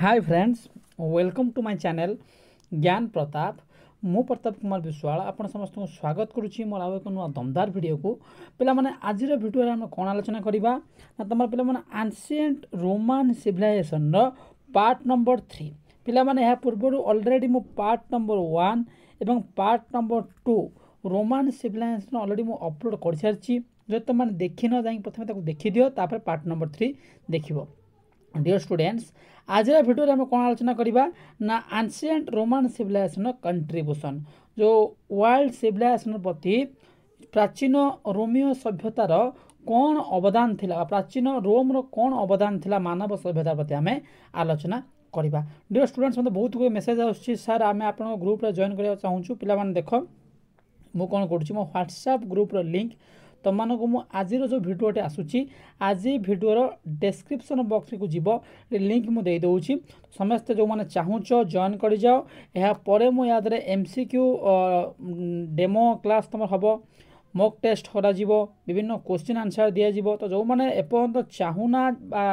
Hi friends welcome to my channel Gyan Pratap ମୁଁ ପ୍ରତାପ କୁମାର ବିଶ୍ୱାଳ ଆପଣ ସମସ୍ତଙ୍କୁ ସ୍ୱାଗତ କରୁଛି ମୋର ଆଉ ଏକ ନୂଆ ଦମଦାର ଭିଡ଼ିଓକୁ ପିଲାମାନେ ଆଜିର ଭିଡ଼ିଓରେ ଆମେ କ'ଣ ଆଲୋଚନା କରିବା ନା ତୁମର ପିଲାମାନେ ଆନ୍ସିଏଣ୍ଟ ରୋମାନ ସିଭିଲାଇଜେସନ୍ର ପାର୍ଟ ନମ୍ବର ଥ୍ରୀ ପିଲାମାନେ ଏହା ପୂର୍ବରୁ ଅଲରେଡ଼ି ମୁଁ ପାର୍ଟ ନମ୍ବର ୱାନ୍ ଏବଂ part number two Roman civilization already ମୁଁ ଅପଲୋଡ଼ କରିସାରିଛି ଯଦି ତୁମମାନେ ଦେଖିନ ଯାଇକି ପ୍ରଥମେ ତାକୁ ଦେଖିଦିଅ ତାପରେ ପାର୍ଟ ନମ୍ବର ଥ୍ରୀ ଦେଖିବ ଡିଅର୍ ଷ୍ଟୁଡ଼େଣ୍ଟସ୍ ଆଜିର ଭିଡ଼ିଓରେ ଆମେ କ'ଣ ଆଲୋଚନା କରିବା ନା ଆନ୍ସିଏଣ୍ଟ ରୋମାନ୍ ସିଭିଲାଇଜେସନ୍ର କଣ୍ଟ୍ରିବ୍ୟୁସନ୍ ଯେଉଁ ୱାର୍ଲଡ ସିଭିଲାଇଜେସନ୍ ପ୍ରତି ପ୍ରାଚୀନ ରୋମିଓ ସଭ୍ୟତାର କ'ଣ ଅବଦାନ ଥିଲା ପ୍ରାଚୀନ ରୋମ୍ର କ'ଣ ଅବଦାନ ଥିଲା ମାନବ ସଭ୍ୟତା ପ୍ରତି ଆମେ ଆଲୋଚନା କରିବା ଡିଅର୍ ଷ୍ଟୁଡେଣ୍ଟସ୍ ମୋତେ ବହୁତ ଗୁଡ଼ିଏ ମେସେଜ୍ ଆସୁଛି ସାର୍ ଆମେ ଆପଣଙ୍କ ଗ୍ରୁପ୍ରେ ଜଏନ୍ କରିବାକୁ ଚାହୁଁଛୁ ପିଲାମାନେ ଦେଖ ମୁଁ କ'ଣ କରୁଛି ମୋ ହ୍ୱାଟ୍ସଆପ୍ ଗ୍ରୁପ୍ର ଲିଙ୍କ୍ ତୁମମାନଙ୍କୁ ମୁଁ ଆଜିର ଯେଉଁ ଭିଡ଼ିଓଟି ଆସୁଛି ଆଜି ଭିଡ଼ିଓର ଡେସ୍କ୍ରିପ୍ସନ୍ ବକ୍ସକୁ ଯିବ ଲିଙ୍କ୍ ମୁଁ ଦେଇଦେଉଛି ସମସ୍ତେ ଯେଉଁମାନେ ଚାହୁଁଛ ଜଏନ୍ କରିଯାଅ ଏହାପରେ ମୁଁ ୟା ଦେହରେ M C Q demo class ତୁମର ହେବ ମକ୍ ଟେଷ୍ଟ କରାଯିବ ବିଭିନ୍ନ କୋଶ୍ଚିନ୍ ଆନ୍ସର୍ ଦିଆଯିବ ତ ଯେଉଁମାନେ ଏପର୍ଯ୍ୟନ୍ତ ଚାହୁଁନା ବା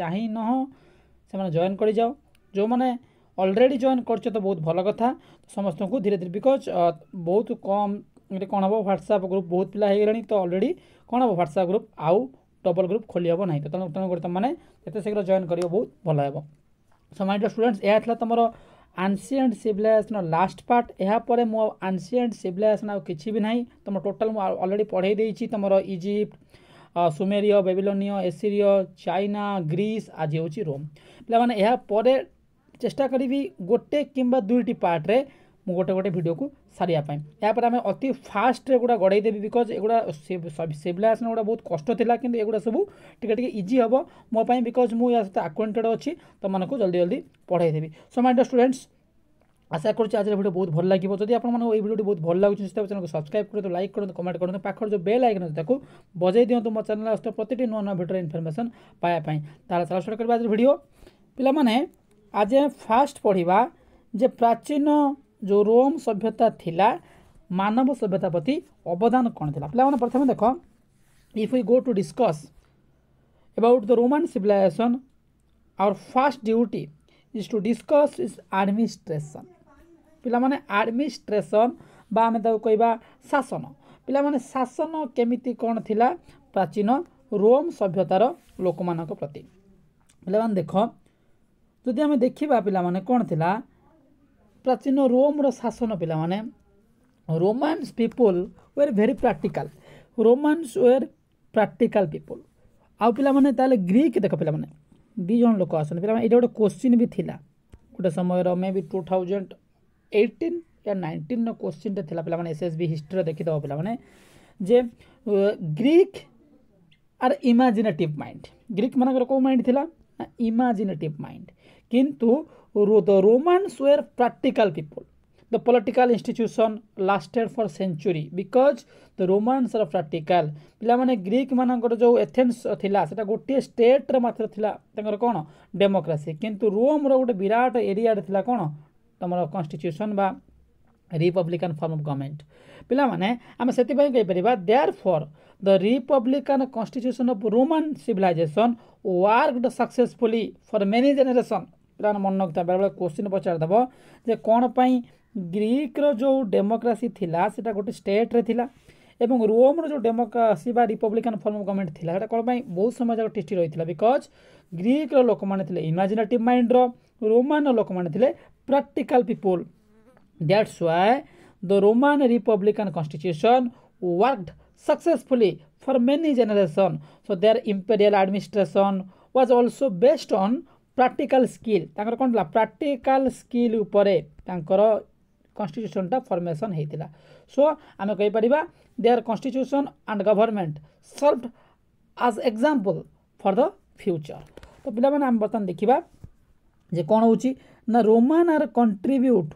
ଚାହିଁ ନହ ସେମାନେ ଜଏନ୍ କରିଯାଅ ଯେଉଁମାନେ অলরেডি জয়েন করছো তো বহুত ভালো কথা সমস্ত ধীরে ধীরে বিকজ বহুত কম ଏଠି କ'ଣ ହେବ ହ୍ୱାଟ୍ସଆପ୍ ଗ୍ରୁପ୍ ବହୁତ ପିଲା ହେଇଗଲାଣି ତ ଅଲରେଡ଼ି କ'ଣ ହେବ ହ୍ୱାଟ୍ସଆପ୍ ଗ୍ରୁପ୍ ଆଉ ଡବଲ ଗ୍ରୁପ୍ ଖୋଲି ହେବ ନାହିଁ ତ ତେଣୁ ତେଣୁକରି ତୁମମାନେ ଯେତେ ଶୀଘ୍ର ଜଏନ୍ କରିବ ବହୁତ ଭଲ ହେବ ସୋ ମାଇ ଡିୟର୍ ଷ୍ଟୁଡେଣ୍ଟସ୍ ଏହା ଥିଲା ତୁମର ଆନ୍ସିଏଣ୍ଟ ସିଭିଲାଇଜେସନ୍ର ଲାଷ୍ଟ ପାର୍ଟ ଏହାପରେ ମୁଁ ଆଉ ଆନ୍ସିଏଣ୍ଟ ସିଭିଲାଇଜେସନ୍ ଆଉ କିଛି ବି ନାହିଁ ତୁମ ଟୋଟାଲ୍ ମୁଁ ଅଲରେଡ଼ି ପଢ଼େଇ ଦେଇଛି ତୁମର Egypt Sumeria Babylonia Assyria China Greece ଆଜି ହେଉଛି ରୋମ୍ ପିଲାମାନେ ଏହାପରେ ଚେଷ୍ଟା କରିବି ଗୋଟେ କିମ୍ବା ଦୁଇଟି ପାର୍ଟରେ ମୁଁ ଗୋଟେ ଗୋଟେ ଭିଡ଼ିଓକୁ ସାରିବା ପାଇଁ ଏହାପରେ ଆମେ ଅତି ଫାଷ୍ଟରେ ଏଗୁଡ଼ା ଗଡ଼େଇଦେବି ବିକଜ୍ ଏଗୁଡ଼ା ସିଭିଲାଇଜେସନ୍ ଗୁଡ଼ା ବହୁତ କଷ୍ଟ ଥିଲା କିନ୍ତୁ ଏଗୁଡ଼ା ସବୁ ଟିକେ ଟିକେ ଇଜି ହେବ ମୋ ପାଇଁ ବିକଜ୍ ମୁଁ ଏହା ସହିତ ଆକ୍ୱେଣ୍ଟେଡ଼୍ ଅଛି ତମମାନଙ୍କୁ ଜଲ୍ଦି ଜଲ୍ଦି ପଢ଼େଇଦେବି ସୋ ମାଇ ଡିୟର୍ ଷ୍ଟୁଡେଣ୍ଟସ୍ আশা করছি আজকের ভিডিও বহুত ভাল লাগবে যদি আপনার এই ভিডিওটি বহুত ভাল লাগুছে সেটা চ্যানেলকে সবসক্রাইব করতে লাইক করতে কমেন্ট করতে পাখর যে বেল আইকন আছে তাকে বজাই দিও মো চ্যানেল আসতে প্রতিটি নূন্য নূন্য ভিডিওর ইনফরমেসন পাওয়া তাহলে চাল শুরু করবা আজ ভিডিও পিলামানে আজ ফার্স্ট পড়া যে প্রাচীন ଯେଉଁ ରୋମ୍ ସଭ୍ୟତା ଥିଲା ମାନବ ସଭ୍ୟତା ପ୍ରତି ଅବଦାନ କ'ଣ ଥିଲା ପିଲାମାନେ ପ୍ରଥମେ ଦେଖ if you go to discuss about the Roman civilization our first duty is to discuss is administration ପିଲାମାନେ ଆଡ଼ମିନିଷ୍ଟ୍ରେସନ୍ ବା ଆମେ ତାକୁ କହିବା ଶାସନ ପିଲାମାନେ ଶାସନ କେମିତି କ'ଣ ଥିଲା ପ୍ରାଚୀନ ରୋମ୍ ସଭ୍ୟତାର ଲୋକମାନଙ୍କ ପ୍ରତି ପିଲାମାନେ ଦେଖ ଯଦି ଆମେ ଦେଖିବା ପିଲାମାନେ କ'ଣ ଥିଲା ପ୍ରାଚୀନ ରୋମ୍ର ଶାସନ ପିଲାମାନେ Romans people were very practical Romans were practical people ଆଉ ପିଲାମାନେ ତାହେଲେ ଗ୍ରୀକ୍ ଦେଖ ପିଲାମାନେ ଦୁଇ ଜଣ ଲୋକ ଆସନ୍ତି ପିଲାମାନେ ଏଇଟା ଗୋଟେ କୋଶ୍ଚିନ୍ ବି ଥିଲା ଗୋଟେ ସମୟର maybe two thousand eighteen ୟା ନାଇଣ୍ଟିନ୍ର କୋଶ୍ଚିନ୍ଟା ଥିଲା ପିଲାମାନେ ଏସ୍ ଏସ୍ ବି ହିଷ୍ଟ୍ରିରେ ଦେଖିଦେବ ପିଲାମାନେ ଯେ Greek are imaginative mind Greek ମାନଙ୍କର କେଉଁ ମାଇଣ୍ଡ ଥିଲା ନା ଇମାଜିନେଟିଭ୍ ମାଇଣ୍ଡ କିନ୍ତୁ the Romans were practical people. The political institution lasted for century because the Romans are practical. ପିଲାମାନେ ଗ୍ରୀକ୍ ମାନଙ୍କର ଯେଉଁ ଏଥେନ୍ସ ଥିଲା ସେଟା ଗୋଟିଏ ଷ୍ଟେଟ୍ରେ ମାତ୍ର ଥିଲା ତାଙ୍କର କ'ଣ ଡେମୋକ୍ରାସି କିନ୍ତୁ ରୋମ୍ର ଗୋଟେ ବିରାଟ ଏରିଆରେ ଥିଲା କ'ଣ ତୁମର କନଷ୍ଟିଚ୍ୟୁସନ୍ ବା ରିପବ୍ଲିକାନ୍ ଫର୍ମ ଅଫ୍ ଗଭର୍ଣ୍ଣମେଣ୍ଟ ପିଲାମାନେ ଆମେ ସେଥିପାଇଁ କହିପାରିବା therefore the republican constitution of Roman civilization worked successfully for many generation ପିଲାମାନେ ମନେ ରଖିଥାଏ ବେଳେବେଳେ କୋଶ୍ଚିନ୍ ପଚାରିଦେବ ଯେ କ'ଣ ପାଇଁ ଗ୍ରୀକ୍ର ଯେଉଁ ଡେମୋକ୍ରାସି ଥିଲା ସେଇଟା ଗୋଟେ ଷ୍ଟେଟ୍ରେ ଥିଲା ଏବଂ ରୋମ୍ର ଯେଉଁ ଡେମୋକ୍ରାସି ବା ରିପବ୍ଲିକାନ୍ ଫର୍ମ ଗଭର୍ଣ୍ଣମେଣ୍ଟ ଥିଲା ସେଇଟା କ'ଣ ପାଇଁ ବହୁତ ସମୟ ଯାକ ଟିଷ୍ଠି ରହିଥିଲା ବିକଜ୍ ଗ୍ରୀକ୍ର ଲୋକମାନେ ଥିଲେ ଇମାଜିନେଟିଭ୍ ମାଇଣ୍ଡର ରୋମାନର ଲୋକମାନେ ଥିଲେ practical people that's why the Roman republican constitution worked successfully for many generations so their imperial administration was also based on practical skill ତାଙ୍କର କ'ଣ ଥିଲା ପ୍ରାକ୍ଟିକାଲ ସ୍କିଲ୍ ଉପରେ ତାଙ୍କର କନଷ୍ଟିଚ୍ୟୁସନ୍ଟା ଫର୍ମେସନ୍ ହେଇଥିଲା ସୋ ଆମେ କହିପାରିବା they are constitution and government serve as example for the future ତ ପିଲାମାନେ ଆମେ ବର୍ତ୍ତମାନ ଦେଖିବା ଯେ କ'ଣ ହେଉଛି ନା Roman are contribute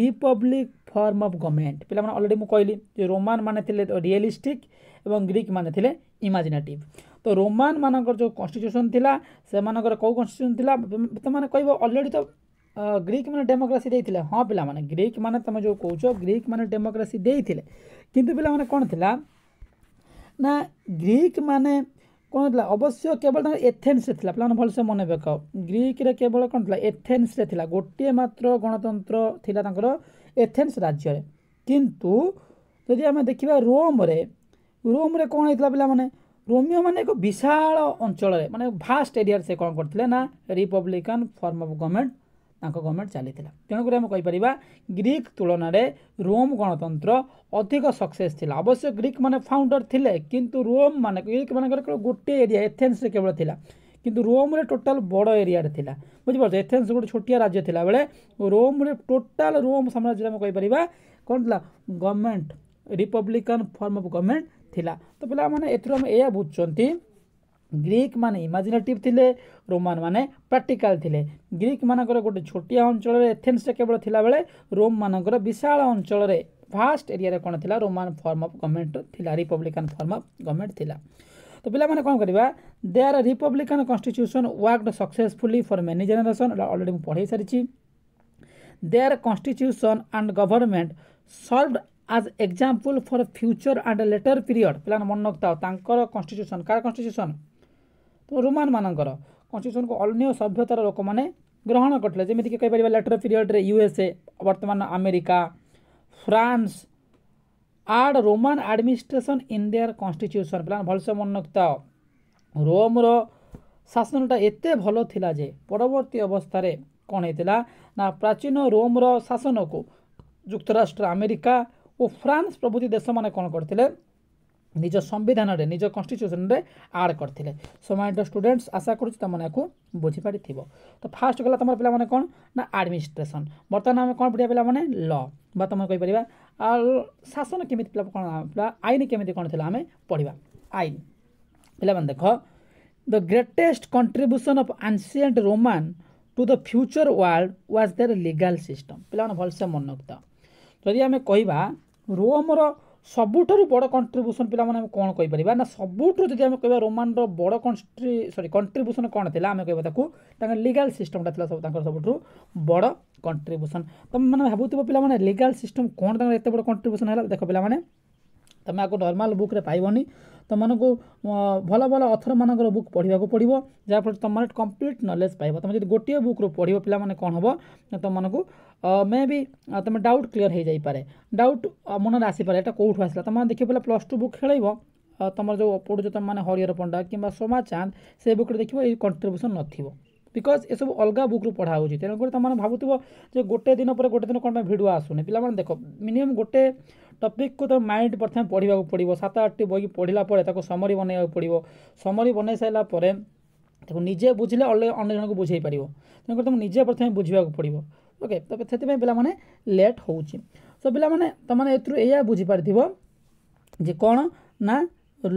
republic form of government ପିଲାମାନେ ଅଲରେଡ଼ି ମୁଁ କହିଲି ଯେ ରୋମାନ୍ ମାନେ ଥିଲେ ରିଏଲିଷ୍ଟିକ୍ ଏବଂ ଗ୍ରୀକ୍ ମାନେ ଥିଲେ ଇମାଜିନେଟିଭ୍ ତ ରୋମାନ ମାନଙ୍କର ଯେଉଁ କନଷ୍ଟିଚ୍ୟୁସନ୍ ଥିଲା ସେମାନଙ୍କର କେଉଁ କନଷ୍ଟିଚ୍ୟୁସନ୍ ଥିଲା ତୁମେ କହିବ ଅଲରେଡ଼ି ତ ଗ୍ରୀକ୍ ମାନେ ଡେମୋକ୍ରାସି ଦେଇଥିଲେ ହଁ ପିଲାମାନେ ଗ୍ରୀକ୍ ମାନେ ତୁମେ ଯେଉଁ କହୁଛ ଗ୍ରୀକ୍ ମାନେ ଡେମୋକ୍ରାସି ଦେଇଥିଲେ କିନ୍ତୁ ପିଲାମାନେ କ'ଣ ଥିଲା ନା ଗ୍ରୀକ୍ ମାନେ କ'ଣ ଥିଲା ଅବଶ୍ୟ କେବଳ ତାଙ୍କର ଏଥେନ୍ସରେ ଥିଲା ପିଲାମାନେ ଭଲସେ ମନେ ପକାଅ ଗ୍ରୀକ୍ରେ କେବଳ କ'ଣ ଥିଲା ଏଥେନ୍ସରେ ଥିଲା ଗୋଟିଏ ମାତ୍ର ଗଣତନ୍ତ୍ର ଥିଲା ତାଙ୍କର ଏଥେନ୍ସ ରାଜ୍ୟରେ କିନ୍ତୁ ଯଦି ଆମେ ଦେଖିବା ରୋମ୍ରେ ରୋମ୍ରେ କ'ଣ ହେଇଥିଲା ପିଲାମାନେ ରୋମିଓମାନେ ଏକ ବିଶାଳ ଅଞ୍ଚଳରେ ମାନେ ଭାଷ୍ଟ ଏରିଆରେ ସେ କ'ଣ କରିଥିଲେ ନା ରିପବ୍ଲିକାନ୍ ଫର୍ମ ଅଫ୍ ଗଭର୍ଣ୍ଣମେଣ୍ଟ ତାଙ୍କ ଗଭର୍ଣ୍ଣମେଣ୍ଟ ଚାଲିଥିଲା ତେଣୁକରି ଆମେ କହିପାରିବା ଗ୍ରୀକ୍ ତୁଳନାରେ ରୋମ୍ ଗଣତନ୍ତ୍ର ଅଧିକ ସକ୍ସେସ୍ ଥିଲା ଅବଶ୍ୟ ଗ୍ରୀକ୍ମାନେ ଫାଉଣ୍ଡର ଥିଲେ କିନ୍ତୁ ରୋମ୍ ମାନେ ଗ୍ରୀକ୍ମାନଙ୍କର ଗୋଟିଏ ଏରିଆ ଏଥେନ୍ସରେ କେବଳ ଥିଲା କିନ୍ତୁ ରୋମ୍ରେ ଟୋଟାଲ୍ ବଡ଼ ଏରିଆରେ ଥିଲା ବୁଝିପାରୁଛ ଏଥେନ୍ସ ଗୋଟେ ଛୋଟିଆ ରାଜ୍ୟ ଥିଲାବେଳେ ରୋମ୍ରେ ଟୋଟାଲ୍ ରୋମ୍ ସାମ୍ରାଜ୍ୟରେ ଆମେ କହିପାରିବା କ'ଣ ଥିଲା government republican form of government ଥିଲା ତ ପିଲାମାନେ ଏଥିରୁ ଆମେ ଏହା ବୁଝୁଛନ୍ତି ଗ୍ରୀକ୍ ମାନେ ଇମାଜିନେଟିଭ୍ ଥିଲେ ରୋମାନ ମାନେ ପ୍ରାକ୍ଟିକାଲ୍ ଥିଲେ ଗ୍ରୀକ୍ ମାନଙ୍କର ଗୋଟେ ଛୋଟିଆ ଅଞ୍ଚଳରେ ଏଥେନ୍ସଟା କେବଳ ଥିଲାବେଳେ ରୋମ୍ ମାନଙ୍କର ବିଶାଳ ଅଞ୍ଚଳରେ ଭାଷ୍ଟ ଏରିଆରେ କ'ଣ ଥିଲା ରୋମାନ ଫର୍ମ ଅଫ୍ ଗଭର୍ଣ୍ଣମେଣ୍ଟ ଥିଲା ରିପବ୍ଲିକାନ୍ ଫର୍ମ ଅଫ୍ ଗଭର୍ଣ୍ଣମେଣ୍ଟ ଥିଲା ତ ପିଲାମାନେ କ'ଣ କରିବା they are republican constitution worked successfully for many generation ଏଇଟା ଅଲରେଡ଼ି ମୁଁ ପଢ଼େଇ ସାରିଛି their constitution and government serve as example for future and later period ପିଲାମାନେ ମନେ ରଖିଥାଅ ତାଙ୍କର କନଷ୍ଟିଚ୍ୟୁସନ୍ କାହାର କନଷ୍ଟିଚ୍ୟୁସନ୍ ତ ରୋମାନମାନଙ୍କର କନଷ୍ଟିଚ୍ୟୁସନ୍କୁ ଅନ୍ୟ ସଭ୍ୟତାର ଲୋକମାନେ ଗ୍ରହଣ କରିଥିଲେ ଯେମିତିକି କହିପାରିବା ଲେଟର୍ ପିରିୟଡ଼ରେ ୟୁଏସ୍ଏ ବର୍ତ୍ତମାନ America France add Roman administration in their constitution ପିଲାମାନେ ଭଲସେ ମନେ ରଖିଥାଅ ରୋମ୍ର ଶାସନଟା ଏତେ ଭଲ ଥିଲା ଯେ ପରବର୍ତ୍ତୀ ଅବସ୍ଥାରେ କ'ଣ ହେଇଥିଲା ନା ପ୍ରାଚୀନ ରୋମ୍ର ଶାସନକୁ ଯୁକ୍ତରାଷ୍ଟ୍ର ଆମେରିକା ଓ ଫ୍ରାନ୍ସ ପ୍ରଭୃତି ଦେଶମାନେ କ'ଣ କରିଥିଲେ ନିଜ ସମ୍ବିଧାନରେ ନିଜ କନଷ୍ଟିଚ୍ୟୁସନରେ ଆଡ଼୍ କରିଥିଲେ ସୋ ମାଇଣ୍ଡ ଷ୍ଟୁଡେଣ୍ଟସ୍ ଆଶା କରୁଛି ତୁମମାନେ ୟାକୁ ବୁଝିପାରିଥିବ ତ ଫାଷ୍ଟ ଗଲା ତୁମର ପିଲାମାନେ କ'ଣ ନା ଆଡ଼ମିନିଷ୍ଟ୍ରେସନ୍ ବର୍ତ୍ତମାନ ଆମେ କ'ଣ ପଢ଼ିବା ପିଲାମାନେ ଲ ବା ତୁମେ କହିପାରିବା ଶାସନ କେମିତି ପିଲା କ'ଣ ଆଇନ କେମିତି କ'ଣ ଥିଲା ଆମେ ପଢ଼ିବା ଆଇନ ପିଲାମାନେ ଦେଖ the greatest contribution of ancient Roman to the future world was their legal system ପିଲାମାନେ ଭଲସେ ମନେ ରଖିଥାଅ ଯଦି ଆମେ କହିବା ରୋମର ସବୁଠାରୁ ବଡ଼ କଣ୍ଟ୍ରିବ୍ୟୁସନ୍ ପିଲାମାନେ ଆମେ କ'ଣ କହିପାରିବା ନା ସବୁଠାରୁ ଯଦି ଆମେ କହିବା ରୋମାନର ବଡ଼ କଣ୍ଟ୍ରି ସରି କଣ୍ଟ୍ରିବ୍ୟୁସନ୍ କ'ଣ ଥିଲା ଆମେ କହିବା ତାକୁ ତାଙ୍କର ଲିଗାଲ୍ ସିଷ୍ଟମ୍ଟା ଥିଲା ସବୁ ତାଙ୍କର ସବୁଠାରୁ ବଡ଼ କଣ୍ଟ୍ରିବ୍ୟୁସନ୍ ତୁମେମାନେ ଭାବୁଥିବ ପିଲାମାନେ ଲିଗାଲ୍ ସିଷ୍ଟମ୍ କ'ଣ ତାଙ୍କର ଏତେ ବଡ଼ କଣ୍ଟ୍ରିବ୍ୟୁସନ୍ ହେଲା ଦେଖ ପିଲାମାନେ ତୁମେ ଆକୁ ନର୍ମାଲ୍ ବୁକ୍ରେ ପାଇବନି ତୁମମାନଙ୍କୁ ଭଲ ଭଲ ଅଥରମାନଙ୍କର ବୁକ୍ ପଢ଼ିବାକୁ ପଡ଼ିବ ଯାହାଫଳରେ ତୁମମାନେ କମ୍ପ୍ଲିଟ୍ ନଲେଜ୍ ପାଇବ ତୁମେ ଯଦି ଗୋଟିଏ ବୁକ୍ରୁ ପଢ଼ିବ ପିଲାମାନେ କ'ଣ ହେବ ତୁମମାନଙ୍କୁ ମେ ବି ତୁମେ ଡାଉଟ୍ କ୍ଲିଅର୍ ହୋଇଯାଇପାରେ ଡାଉଟ୍ ମନରେ ଆସିପାରେ ଏଇଟା କେଉଁଠୁ ଆସିଲା ତୁମେ ଦେଖିପାରିଲା ପ୍ଲସ୍ ଟୁ ବୁକ୍ ଖେଳେଇବ ତୁମର ଯେଉଁ ପଢ଼ୁଛ ତୁମମାନେ ହରିହର ପଣ୍ଡା କିମ୍ବା ସୋମା ଚାନ୍ଦ ସେ ବୁକ୍ରେ ଦେଖିବ ଏଇ କଣ୍ଟ୍ରିବ୍ୟୁସନ୍ ନଥିବ ବିକଜ୍ ଏସବୁ ଅଲଗା ବୁକ୍ରୁ ପଢ଼ା ହେଉଛି ତେଣୁକରି ତୁମମାନେ ଭାବୁଥିବ ଯେ ଗୋଟେ ଦିନ ପରେ ଗୋଟେ ଦିନ କ'ଣ ପାଇଁ ଭିଡ଼ିଓ ଆସୁନି ପିଲାମାନେ ଦେଖ ମିନିମମ୍ ଗୋଟେ ଟପିକ୍କୁ ତ ମାଇଣ୍ଡ ପ୍ରଥମେ ପଢ଼ିବାକୁ ପଡ଼ିବ ସାତ ଆଠଟି ବହି ପଢ଼ିଲା ପରେ ତାକୁ ସମରି ବନେଇବାକୁ ପଡ଼ିବ ସମରୀ ବନେଇ ସାରିଲା ପରେ ତାକୁ ନିଜେ ବୁଝିଲେ ଅନ୍ୟ ଜଣକୁ ବୁଝାଇ ପାରିବ ତେଣୁକରି ତୁମକୁ ନିଜେ ପ୍ରଥମେ ବୁଝିବାକୁ ପଡ଼ିବ ଓକେ ତ ସେଥିପାଇଁ ପିଲାମାନେ ଲେଟ୍ ହେଉଛି ତ ପିଲାମାନେ ତୁମମାନେ ଏଥିରୁ ଏଇଆ ବୁଝିପାରିଥିବ ଯେ କ'ଣ ନା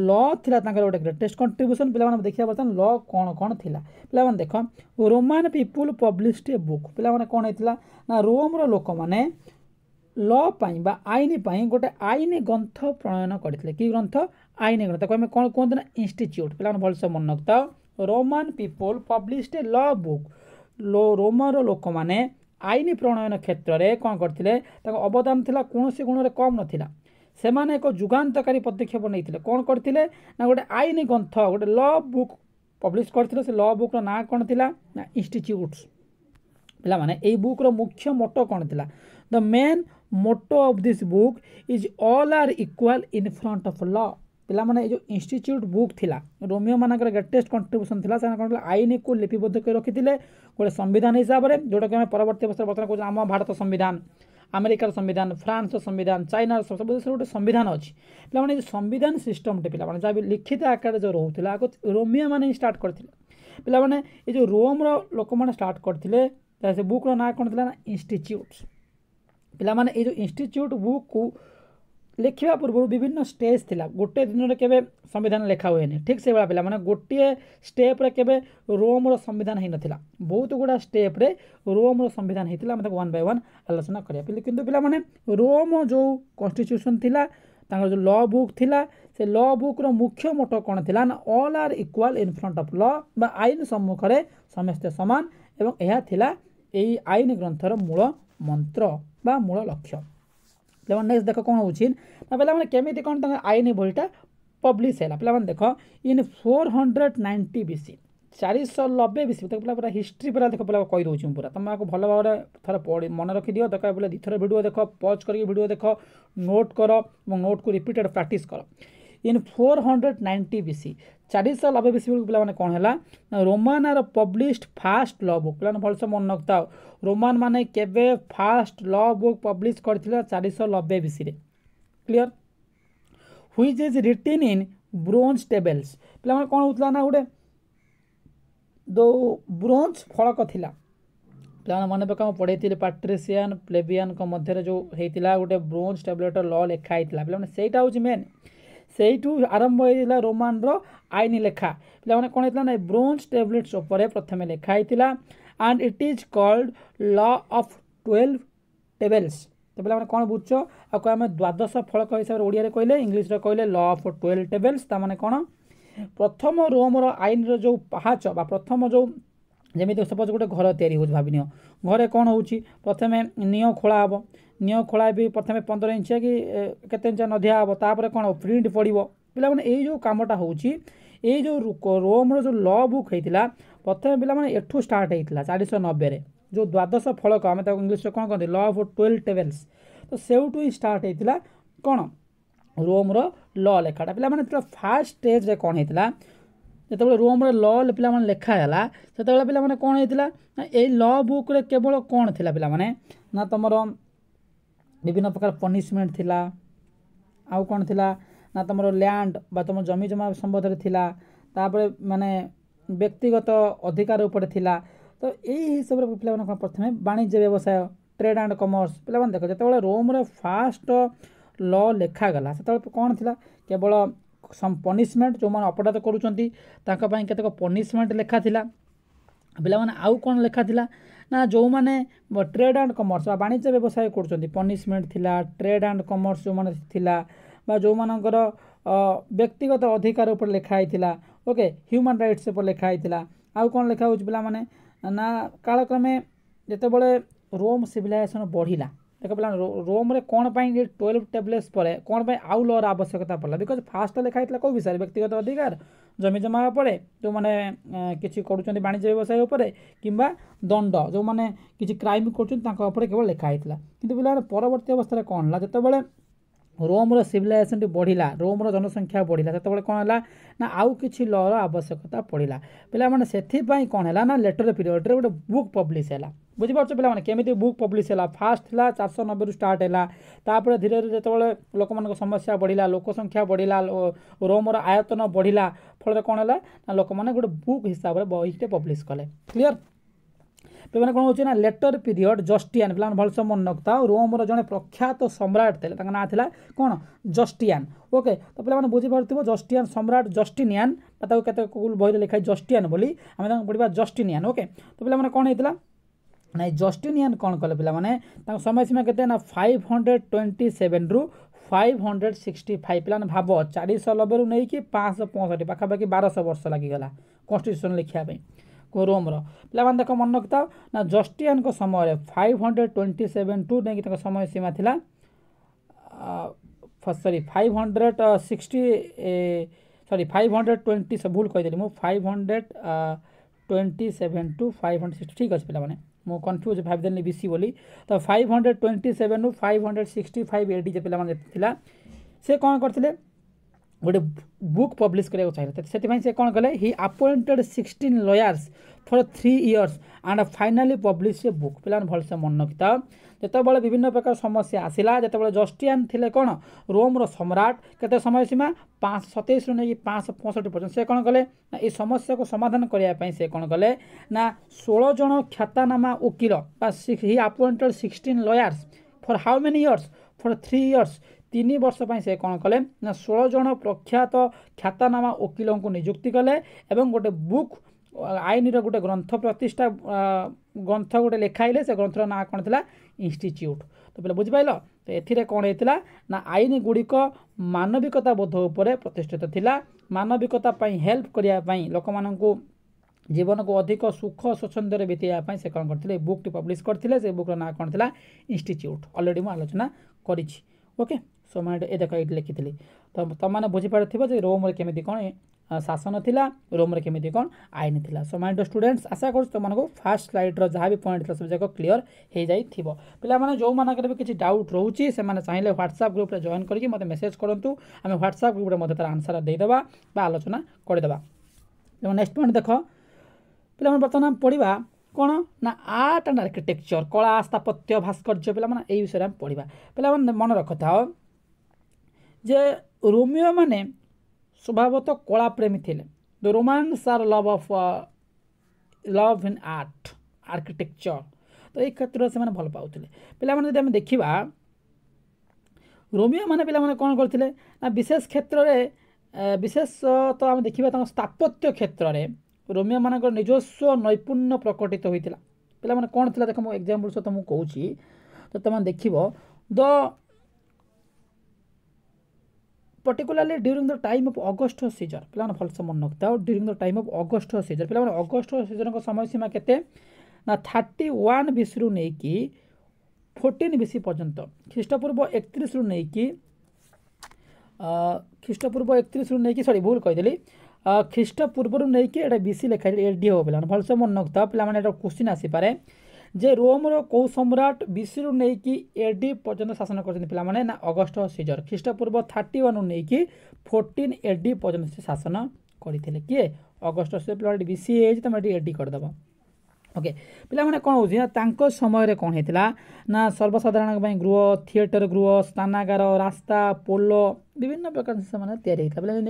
ଲ ଥିଲା ତାଙ୍କର ଗୋଟେ ଗ୍ରେଟେଷ୍ଟ କଣ୍ଟ୍ରିବ୍ୟୁସନ୍ ପିଲାମାନେ ଦେଖିବା ବର୍ତ୍ତମାନ ଲ କ'ଣ କ'ଣ ଥିଲା ପିଲାମାନେ ଦେଖ Roman people published a book ପିଲାମାନେ କ'ଣ ହେଇଥିଲା ନା ରୋମ୍ର ଲୋକମାନେ ଲ ପାଇଁ ବା ଆଇନ ପାଇଁ ଗୋଟେ ଆଇନ ଗ୍ରନ୍ଥ ପ୍ରଣୟନ କରିଥିଲେ କି ଗ୍ରନ୍ଥ ଆଇନ ଗ୍ରନ୍ଥ ତାକୁ ଆମେ କ'ଣ କୁହନ୍ତୁ ନା ଇନଷ୍ଟିଚ୍ୟୁଟ୍ ପିଲାମାନେ ଭଲସେ ମନେ ରଖ ତ Roman people published law book ରୋମର ଲୋକମାନେ ଆଇନ ପ୍ରଣୟନ କ୍ଷେତ୍ରରେ କ'ଣ କରିଥିଲେ ତାଙ୍କ ଅବଦାନ ଥିଲା କୌଣସି ଗୁଣରେ କମ୍ ନଥିଲା ସେମାନେ ଏକ ଯୁଗାନ୍ତକାରୀ ପଦକ୍ଷେପ ନେଇଥିଲେ କ'ଣ କରିଥିଲେ ନା ଗୋଟେ ଆଇନ ଗ୍ରନ୍ଥ ଗୋଟେ ଲ ବୁକ୍ ପବ୍ଲିଶ୍ କରିଥିଲେ ସେ ଲ ବୁକ୍ର ନାଁ କ'ଣ ଥିଲା ନା ଇନଷ୍ଟିଚ୍ୟୁଟ୍ ପିଲାମାନେ ଏହି ବୁକ୍ର ମୁଖ୍ୟ ମୋଟ କ'ଣ ଥିଲା the main motto of this book is all are equal in front of law ପିଲାମାନେ ଏ ଯେଉଁ ଇନଷ୍ଟିଚ୍ୟୁଟ୍ ବୁକ୍ ଥିଲା ରୋମିଓମାନଙ୍କର ଗ୍ରେଟେଷ୍ଟ କଣ୍ଟ୍ରିବ୍ୟୁସନ୍ ଥିଲା ସେମାନେ କ'ଣ କଲେ ଆଇନକୁ ଲିପିବଦ୍ଧ କରି ରଖିଥିଲେ ଗୋଟେ ସମ୍ବିଧାନ ହିସାବରେ ଯେଉଁଟାକି ଆମେ ପରବର୍ତ୍ତୀ ଅବସ୍ଥାରେ ବର୍ତ୍ତମାନ କହୁଛୁ ଆମ ଭାରତ ସମ୍ବିଧାନ ଆମେରିକାର ସମ୍ବିଧାନ ଫ୍ରାନ୍ସର ସମ୍ବିଧାନ ଚାଇନାର ସବୁ ଦେଶର ଗୋଟେ ସମ୍ବିଧାନ ଅଛି ପିଲାମାନେ ଏ ସମ୍ବିଧାନ ସିଷ୍ଟମଟି ପିଲାମାନେ ଯାହା ବି ଲିଖିତ ଆକାରରେ ଯେଉଁ ରହୁଥିଲା ଆକୁ ରୋମିଓମାନେ ହିଁ ଷ୍ଟାର୍ଟ କରିଥିଲେ ପିଲାମାନେ ଏ ଯେଉଁ ରୋମ୍ର ଲୋକମାନେ ଷ୍ଟାର୍ଟ କରିଥିଲେ ସେ ବୁକ୍ର ନାଁ କ'ଣ ଥିଲା ନା ଇନଷ୍ଟିଚ୍ୟୁଟ୍ସ ପିଲାମାନେ ଏଇ ଯେଉଁ ଇନଷ୍ଟିଚ୍ୟୁଟ୍ ବୁକ୍କୁ ଲେଖିବା ପୂର୍ବରୁ ବିଭିନ୍ନ ଷ୍ଟେଜ୍ ଥିଲା ଗୋଟିଏ ଦିନରେ କେବେ ସମ୍ବିଧାନ ଲେଖା ହୁଏନି ଠିକ୍ ସେଇଭଳିଆ ପିଲାମାନେ ଗୋଟିଏ ଷ୍ଟେପ୍ରେ କେବେ ରୋମ୍ର ସମ୍ବିଧାନ ହୋଇନଥିଲା ବହୁତ ଗୁଡ଼ା ଷ୍ଟେପ୍ରେ ରୋମ୍ର ସମ୍ବିଧାନ ହୋଇଥିଲା ଆମେ ତାକୁ ୱାନ୍ ବାଇ ୱାନ୍ ଆଲୋଚନା କରିବା କିନ୍ତୁ ପିଲାମାନେ ରୋମ୍ ଯେଉଁ କନଷ୍ଟିଚ୍ୟୁସନ୍ ଥିଲା ତାଙ୍କର ଯେଉଁ ଲ ବୁକ୍ ଥିଲା ସେ ଲ ବୁକ୍ର ମୁଖ୍ୟ ମୋଟ କ'ଣ ଥିଲା ନା all are equal in front of law ବା ଆଇନ ସମ୍ମୁଖରେ ସମସ୍ତେ ସମାନ ଏବଂ ଏହା ଥିଲା ଏହି ଆଇନ ଗ୍ରନ୍ଥର ମୂଳ ମନ୍ତ୍ର বা মূল লক্ষ্য ପିଲାମାନେ ନେକ୍ସଟ ଦେଖ କ'ଣ ହେଉଛି ନା ପିଲାମାନେ କେମିତି କ'ଣ ତାଙ୍କ ଆଇନ ବହିଟା ପବ୍ଲିଶ ହେଲା ପିଲାମାନେ ଦେଖ in four hundred ninety B C ଚାରିଶହ ନବେ ବି ସି ତାକୁ ପିଲା ପୁରା ହିଷ୍ଟ୍ରି ପୁରା ଦେଖ ପିଲା କହିଦେଉଛି ମୁଁ ପୁରା ତୁମେ ଆକୁ ଭଲ ଭାବରେ ଥରେ ପଢ଼ି ମନେ ରଖିଦିଅ ଦରକାର ବୋଲେ ଦୁଇଥର ଭିଡ଼ିଓ ଦେଖ ପଜ୍ କରିକି ଭିଡ଼ିଓ ଦେଖ ନୋଟ୍ କର ଏବଂ ନୋଟ୍କୁ ରିପିଟେଡ଼ ପ୍ରାକ୍ଟିସ୍ କର in four hundred ninety B C ଚାରିଶହ ନବେ ବି ସି ବେଳକୁ ପିଲାମାନେ କ'ଣ ହେଲା ନା ରୋମାନାର ପବ୍ଲିଶ୍ଡ ଫାଷ୍ଟ ଲ ବୁକ୍ ପିଲାମାନେ ଭଲସେ ମନେ ରଖିଥାଉ ରୋମାନ ମାନେ କେବେ ଫାର୍ଷ୍ଟ ଲ ବୁକ୍ ପବ୍ଲିଶ କରିଥିଲେ ଚାରିଶହ ନବେ ବିସିରେ clear which is written in bronze tables ପିଲାମାନେ କ'ଣ ହେଉଥିଲା ନା ଗୋଟେ ଯେଉଁ ବ୍ରୋଞ୍ଜ ଫଳକ ଥିଲା ପିଲାମାନେ ମନେ ପକାଉ ପଢ଼େଇଥିଲେ ପାଟ୍ରିସିଆନ୍ ପ୍ଲେବିଆନ୍ଙ୍କ ମଧ୍ୟରେ ଯେଉଁ ହେଇଥିଲା ଗୋଟେ ବ୍ରୋଞ୍ଜ ଟେବଲେଟ୍ର ଲ ଲେଖା ହେଇଥିଲା ପିଲାମାନେ ସେଇଟା ହେଉଛି ମେନ୍ ସେଇଠୁ ଆରମ୍ଭ ହେଇଥିଲା ରୋମାନର ଆଇନ ଲେଖା ପିଲାମାନେ କ'ଣ ହେଇଥିଲା ନା ବ୍ରୋଞ୍ଜ ଟେବଲେଟ୍ସ ଉପରେ ପ୍ରଥମେ ଲେଖା ହେଇଥିଲା and it is called law of 12 tables তাহলে মানে কোণ বুঝছ আকু আমি দ্বাদশ ফলক হিসাবে ওড়িয়ারে কইলে ইংলিশরে কইলে ল অফ 12 টেবলস তা মানে কোণ প্রথম রোমর আইনর যে পাহাচ বা প্রথম যে যেমি সপোজ গোটে ঘর তৈরি হচ্ছে ভাবি নিও ঘরে কোণ হচ্ছে প্রথমে নিয় খোলা হব নিয় খোলা বি প্রথমে পনেরো ইঞ্চিয়া কি কেতে ইঞ্চিয়া নধিয়া হব তাপরে কোণ প্রিন্ট পড়ব পিলা মানে এই যে কামটা হচ্ছে এই যে রোমর যে ল বুক হয়েছিল ପ୍ରଥମେ ପିଲାମାନେ ଏଠୁ ଷ୍ଟାର୍ଟ ହେଇଥିଲା ଚାରିଶହ ନବେରେ ଯେଉଁ ଦ୍ୱାଦଶ ଫଳକ ଆମେ ତାକୁ ଇଂଲିଶରେ କ'ଣ କହନ୍ତି ଲ ଅଫ୍ ଟୁଏଲ୍ଭ ଟେବେଲ୍ସ ତ ସେଇଠୁ ହିଁ ଷ୍ଟାର୍ଟ ହେଇଥିଲା କ'ଣ ରୋମ୍ର ଲ ଲେଖାଟା ପିଲାମାନେ ଯେତେବେଳେ ଫାର୍ଷ୍ଟ ଷ୍ଟେଜ୍ରେ କ'ଣ ହେଇଥିଲା ଯେତେବେଳେ ରୋମ୍ରେ ଲ ପିଲାମାନେ ଲେଖା ହେଲା ସେତେବେଳେ ପିଲାମାନେ କ'ଣ ହେଇଥିଲା ନା ଏଇ ଲ ବୁକ୍ରେ କେବଳ କ'ଣ ଥିଲା ପିଲାମାନେ ନା ତୁମର ବିଭିନ୍ନ ପ୍ରକାର ପନିସମେଣ୍ଟ ଥିଲା ଆଉ କ'ଣ ଥିଲା ନା ତୁମର ଲ୍ୟାଣ୍ଡ ବା ତୁମ ଜମିଜମା ସମ୍ବନ୍ଧରେ ଥିଲା ତାପରେ ମାନେ ବ୍ୟକ୍ତିଗତ ଅଧିକାର ଉପରେ ଥିଲା ତ ଏଇ ହିସାବରେ ପିଲାମାନେ କ'ଣ ପ୍ରଥମେ ବାଣିଜ୍ୟ ବ୍ୟବସାୟ ଟ୍ରେଡ୍ ଆଣ୍ଡ କମର୍ସ ପିଲାମାନେ ଦେଖ ଯେତେବେଳେ ରୋମ୍ରେ ଫାଷ୍ଟ ଲ ଲେଖାଗଲା ସେତେବେଳେ କ'ଣ ଥିଲା କେବଳ ପନିଶମେଣ୍ଟ ଯେଉଁମାନେ ଅପରାଧ କରୁଛନ୍ତି ତାଙ୍କ ପାଇଁ କେତେକ ପନିଶମେଣ୍ଟ ଲେଖା ଥିଲା ପିଲାମାନେ ଆଉ କ'ଣ ଲେଖା ଥିଲା ନା ଯେଉଁମାନେ ଟ୍ରେଡ୍ ଆଣ୍ଡ କମର୍ସ ବା ବାଣିଜ୍ୟ ବ୍ୟବସାୟ କରୁଛନ୍ତି ପନିଶମେଣ୍ଟ ଥିଲା ଟ୍ରେଡ୍ ଆଣ୍ଡ କମର୍ସ ଯେଉଁମାନେ ଥିଲା ବା ଯେଉଁମାନଙ୍କର ବ୍ୟକ୍ତିଗତ ଅଧିକାର ଉପରେ ଲେଖା ହେଇଥିଲା ଓକେ ହ୍ୟୁମାନ୍ ରାଇଟ୍ସ ସେପଟେ ଲେଖା ହେଇଥିଲା ଆଉ କ'ଣ ଲେଖା ହେଉଛି ପିଲାମାନେ ନା କାଳକ୍ରମେ ଯେତେବେଳେ ରୋମ୍ ସିଭିଲାଇଜେସନ୍ ବଢ଼ିଲା ଦେଖ ପିଲାମାନେ ରୋମ୍ରେ କ'ଣ ପାଇଁ ଟୁଏଲ୍ଭ ଟେବଲେଟ୍ସ ପରେ କ'ଣ ପାଇଁ ଆଉ ଲ'ର ଆବଶ୍ୟକତା ପଡ଼ିଲା ବିକଜ୍ ଫାର୍ଷ୍ଟ ଲେଖା ହେଇଥିଲା କେଉଁ ବିଷୟରେ ବ୍ୟକ୍ତିଗତ ଅଧିକାର ଜମି ଜମା ଉପରେ ଯେଉଁମାନେ କିଛି କରୁଛନ୍ତି ବାଣିଜ୍ୟ ବ୍ୟବସାୟ ଉପରେ କିମ୍ବା ଦଣ୍ଡ ଯେଉଁମାନେ କିଛି କ୍ରାଇମ୍ କରୁଛନ୍ତି ତାଙ୍କ ଉପରେ କେବଳ ଲେଖା ହେଇଥିଲା କିନ୍ତୁ ପିଲାମାନେ ପରବର୍ତ୍ତୀ ଅବସ୍ଥାରେ କ'ଣ ହେଲା ଯେତେବେଳେ ରୋମ୍ର ସିଭିଲାଇଜେସନ୍ଟି ବଢ଼ିଲା ରୋମ୍ର ଜନସଂଖ୍ୟା ବଢ଼ିଲା ସେତେବେଳେ କ'ଣ ହେଲା ନା ଆଉ କିଛି ଲ'ର ଆବଶ୍ୟକତା ପଡ଼ିଲା ପିଲାମାନେ ସେଥିପାଇଁ କ'ଣ ହେଲା ନା ଲେଟର୍ ପିରିୟଡ଼୍ରେ ଗୋଟେ ବୁକ୍ ପବ୍ଲିଶ୍ ହେଲା ବୁଝିପାରୁଛ ପିଲାମାନେ କେମିତି ବୁକ୍ ପବ୍ଲିଶ୍ ହେଲା ଫାର୍ଷ୍ଟ ଥିଲା ଚାରିଶହ ନବେରୁ ଷ୍ଟାର୍ଟ ହେଲା ତାପରେ ଧୀରେ ଧୀରେ ଯେତେବେଳେ ଲୋକମାନଙ୍କ ସମସ୍ୟା ବଢ଼ିଲା ଲୋକସଂଖ୍ୟା ବଢ଼ିଲା ରୋମ୍ର ଆୟତନ ବଢ଼ିଲା ଫଳରେ କ'ଣ ହେଲା ନା ଲୋକମାନେ ଗୋଟେ ବୁକ୍ ହିସାବରେ ବହିଟେ ପବ୍ଲିଶ୍ କଲେ କ୍ଲିଅର୍ ପିଲାମାନେ କ'ଣ ହେଉଛି ନା ଲେଟର୍ ପିରିୟଡ଼ ଜଷ୍ଟିଆନ୍ ପିଲାମାନେ ଭଲସେ ମନେ ରଖୁଥାଉ ରୋମ୍ର ଜଣେ ପ୍ରଖ୍ୟାତ ସମ୍ରାଟ ଥିଲେ ତାଙ୍କ ନାଁ ଥିଲା କ'ଣ ଜଷ୍ଟିଆନ୍ ଓକେ ତ ପିଲାମାନେ ବୁଝିପାରୁଥିବ ଜଷ୍ଟିଆନ୍ ସମ୍ରାଟ ଜଷ୍ଟିନିଆନ୍ ବା ତାକୁ କେତେ ବହିରେ ଲେଖାଏ ଜଷ୍ଟିଆନ୍ ବୋଲି ଆମେ ତାଙ୍କୁ ପଢ଼ିବା ଜଷ୍ଟିନିଆନ୍ ଓକେ ତ ପିଲାମାନେ କ'ଣ ହେଇଥିଲା ନା ଜଷ୍ଟିନିଆନ୍ କ'ଣ କଲେ ପିଲାମାନେ ତାଙ୍କ ସମୟସୀମା କେତେ ନା ଫାଇଭ୍ ହଣ୍ଡ୍ରେଡ଼ ଟ୍ୱେଣ୍ଟି ସେଭେନ୍ରୁ ଫାଇଭ୍ ହଣ୍ଡ୍ରେଡ଼ ସିକ୍ସଟି ଫାଇଭ୍ ପିଲାମାନେ ଭାବ ଚାରିଶହ ନବେରୁ ନେଇକି ପାଞ୍ଚଶହ ପଞ୍ଚଷଠି ପାଖାପାଖି ବାରଶହ ବର୍ଷ ଲାଗିଗଲା କନଷ୍ଟିଟ୍ୟୁସନ୍ ଲେଖିବା ପାଇଁ କୋରମର ପିଲାମାନେ ଦେଖ ମନେ ରଖିଥାଅ ନା ଜଷ୍ଟିଆନଙ୍କ ସମୟରେ five hundred twenty seven to ନେଇକି ତାଙ୍କ ସମୟ ସୀମା ଥିଲା sorry five hundred sixty sorry five hundred twenty ଭୁଲ କହିଦେଲି ମୁଁ five hundred twenty seven to five hundred sixty ଠିକ୍ ଅଛି ପିଲାମାନେ ମୁଁ କନଫ୍ୟୁଜ୍ ଭାବିଦେଲି ବି ସି ବୋଲି ତ five hundred twenty ସେଭେନ୍ରୁ five hundred sixty five eighty ଯେ ପିଲାମାନେ ଥିଲା ସେ କ'ଣ କରିଥିଲେ ଗୋଟେ ବୁକ୍ ପବ୍ଲିଶ୍ କରିବାକୁ ଚାହିଁଲେ ସେଥିପାଇଁ ସେ କ'ଣ କଲେ he appointed sixteen lawyers for three years and finally publish a book ପିଲାମାନେ ଭଲସେ ମନେ ରଖିଥାଅ ଯେତେବେଳେ ବିଭିନ୍ନ ପ୍ରକାର ସମସ୍ୟା ଆସିଲା ଯେତେବେଳେ ଜଷ୍ଟିଆନ୍ ଥିଲେ କ'ଣ ରୋମ୍ର ସମ୍ରାଟ କେତେ ସମୟ ସୀମା ପାଞ୍ଚ ସତେଇଶରୁ ନେଇକି ପାଞ୍ଚଶହ ପଞ୍ଚଷଠି ପର୍ଯ୍ୟନ୍ତ ସେ କ'ଣ କଲେ ନା ଏ ସମସ୍ୟାକୁ ସମାଧାନ କରିବା ପାଇଁ ସେ କ'ଣ କଲେ ନା ଷୋହଳ ଜଣ ଖ୍ୟାତାନାମା ଓକିଲ ବା he appointed sixteen lawyers for how many years for three years ତିନି ବର୍ଷ ପାଇଁ ସେ କ'ଣ କଲେ ନା ଷୋହଳ ଜଣ ପ୍ରଖ୍ୟାତ ଖ୍ୟାତନାମା ଓକିଲଙ୍କୁ ନିଯୁକ୍ତି କଲେ ଏବଂ ଗୋଟେ ବୁକ୍ ଆଇନର ଗୋଟେ ଗ୍ରନ୍ଥ ପ୍ରତିଷ୍ଠା ଗ୍ରନ୍ଥ ଗୋଟେ ଲେଖାଇଲେ ସେ ଗ୍ରନ୍ଥର ନାଁ କ'ଣ ଥିଲା ଇନଷ୍ଟିଚ୍ୟୁଟ୍ ତ ବୋଲେ ବୁଝିପାରିଲ ତ ଏଥିରେ କ'ଣ ହେଇଥିଲା ନା ଆଇନ ଗୁଡ଼ିକ ମାନବିକତା ବୋଧ ଉପରେ ପ୍ରତିଷ୍ଠିତ ଥିଲା ମାନବିକତା ପାଇଁ ହେଲ୍ପ କରିବା ପାଇଁ ଲୋକମାନଙ୍କୁ ଜୀବନକୁ ଅଧିକ ସୁଖ ସ୍ୱଚ୍ଛନ୍ଦରେ ବିତେଇବା ପାଇଁ ସେ କ'ଣ କରିଥିଲେ ଏ ବୁକ୍ଟି ପବ୍ଲିଶ କରିଥିଲେ ସେ ବୁକ୍ର ନାଁ କ'ଣ ଥିଲା ଇନଷ୍ଟିଚ୍ୟୁଟ୍ ଅଲରେଡ଼ି ମୁଁ ଆଲୋଚନା କରିଛି ଓକେ ସୋମାଇଟ୍ ଏ ଦେଖ ଏଇଠି ଲେଖିଥିଲି ତ ତୁମମାନେ ବୁଝିପାରୁଥିବ ଯେ ରୋମ୍ରେ କେମିତି କ'ଣ ଶାସନ ଥିଲା ରୋମ୍ରେ କେମିତି କ'ଣ ଆଇନ ଥିଲା ସୋମାଇଟ୍ ଷ୍ଟୁଡେଣ୍ଟସ୍ ଆଶା କରୁଛି ତୁମମାନଙ୍କୁ ଫାର୍ଷ୍ଟ ସ୍ଲାଇଡ଼୍ର ଯାହା ବି ପଏଣ୍ଟ ଥିଲା ସବୁଯାକ କ୍ଲିଅର ହୋଇଯାଇଥିବ ପିଲାମାନେ ଯେଉଁମାନଙ୍କର ବି କିଛି ଡାଉଟ୍ ରହୁଛି ସେମାନେ ଚାହିଁଲେ ହ୍ୱାଟ୍ସଆପ୍ ଗ୍ରୁପ୍ରେ ଜଏନ୍ କରିକି ମୋତେ ମେସେଜ୍ କରନ୍ତୁ ଆମେ ହ୍ୱାଟ୍ସଆପ୍ ଗ୍ରୁପ୍ରେ ମଧ୍ୟ ତା'ର ଆନ୍ସର୍ ଦେଇଦେବା ବା ଆଲୋଚନା କରିଦେବା ଏବଂ ନେକ୍ସଟ ପଏଣ୍ଟ ଦେଖ ପିଲାମାନେ ବର୍ତ୍ତମାନ ଆମେ ପଢ଼ିବା କ'ଣ ନା ଆର୍ଟ ଆଣ୍ଡ ଆର୍କିଟେକ୍ଚର୍ କଳା ସ୍ଥାପତ୍ୟ ଭାସ୍କର୍ଯ୍ୟ ପିଲାମାନେ ଏଇ ବିଷୟରେ ଆମେ ପଢ଼ିବା ପିଲାମାନେ ମନେ ରଖିଥାଅ ଯେ ରୋମିଓମାନେ ସ୍ୱଭାବତଃ କଳାପ୍ରେମୀ ଥିଲେ the Romans are love of love in art architecture ତ ଏଇ କ୍ଷେତ୍ରରେ ସେମାନେ ଭଲ ପାଉଥିଲେ ପିଲାମାନେ ଯଦି ଆମେ ଦେଖିବା ରୋମିଓମାନେ ପିଲାମାନେ କ'ଣ କରିଥିଲେ ନା ବିଶେଷ କ୍ଷେତ୍ରରେ ବିଶେଷତଃ ଆମେ ଦେଖିବା ତାଙ୍କ ସ୍ଥାପତ୍ୟ କ୍ଷେତ୍ରରେ ରୋମିଓମାନଙ୍କର ନିଜସ୍ୱ ନୈପୁଣ୍ୟ ପ୍ରକଟିତ ହୋଇଥିଲା ପିଲାମାନେ କ'ଣ ଥିଲା ଦେଖ ମୁଁ ଏକ୍ଜାମ୍ପଲ୍ ସହିତ ମୁଁ କହୁଛି ତ ତୁମେ ଦେଖିବ ଦ particularly during the time of Augustus Caesar ପିଲାମାନେ ଭଲସେ ମନେ ରଖିଥାଉ during the time of Augustus Caesar ପିଲାମାନେ Augustus Caesarଙ୍କ ସମୟ ସୀମା କେତେ ନା 31 ବିସିରୁ ନେଇକି 14 ବିସି ପର୍ଯ୍ୟନ୍ତ ଖ୍ରୀଷ୍ଟପୂର୍ବ 31 ରୁ ନେଇକି ଖ୍ରୀଷ୍ଟପୂର୍ବ 31 ରୁ ନେଇକି ସରି ଭୁଲ କହିଦେଲି ଖ୍ରୀଷ୍ଟପୂର୍ବରୁ ନେଇକି ଏଇଟା ବିସି ଲେଖାଯାଏ ଏଲ୍ ଡି ହେବ ପିଲାମାନେ ଭଲସେ ମନେ ରଖିଥାଉ ପିଲାମାନେ ଏଇଟା କୋଶ୍ଚିନ୍ ଆସିପାରେ ଯେ ରୋମ୍ର କେଉଁ ସମ୍ରାଟ ବିସିରୁ ନେଇକି ଏଡି ପର୍ଯ୍ୟନ୍ତ ଶାସନ କରିଛନ୍ତି ପିଲାମାନେ ନା ଅଗଷ୍ଟ ସିଜର ଖ୍ରୀଷ୍ଟପୂର୍ବ ଥାର୍ଟି ୱାନ୍ରୁ ନେଇକି ଫୋର୍ଟିନ୍ ଏଡି ପର୍ଯ୍ୟନ୍ତ ସେ ଶାସନ କରିଥିଲେ କିଏ ଅଗଷ୍ଟ ସିଜର ପିଲା ବିସି ହେଇଛି ତୁମେ ଏଠି ଏଡି କରିଦେବ ओके पे कौन हो समय कौन होता ना सर्वसाधारण गृह थिएटर गृह स्नानगार रास्ता पोल विभिन्न प्रकार से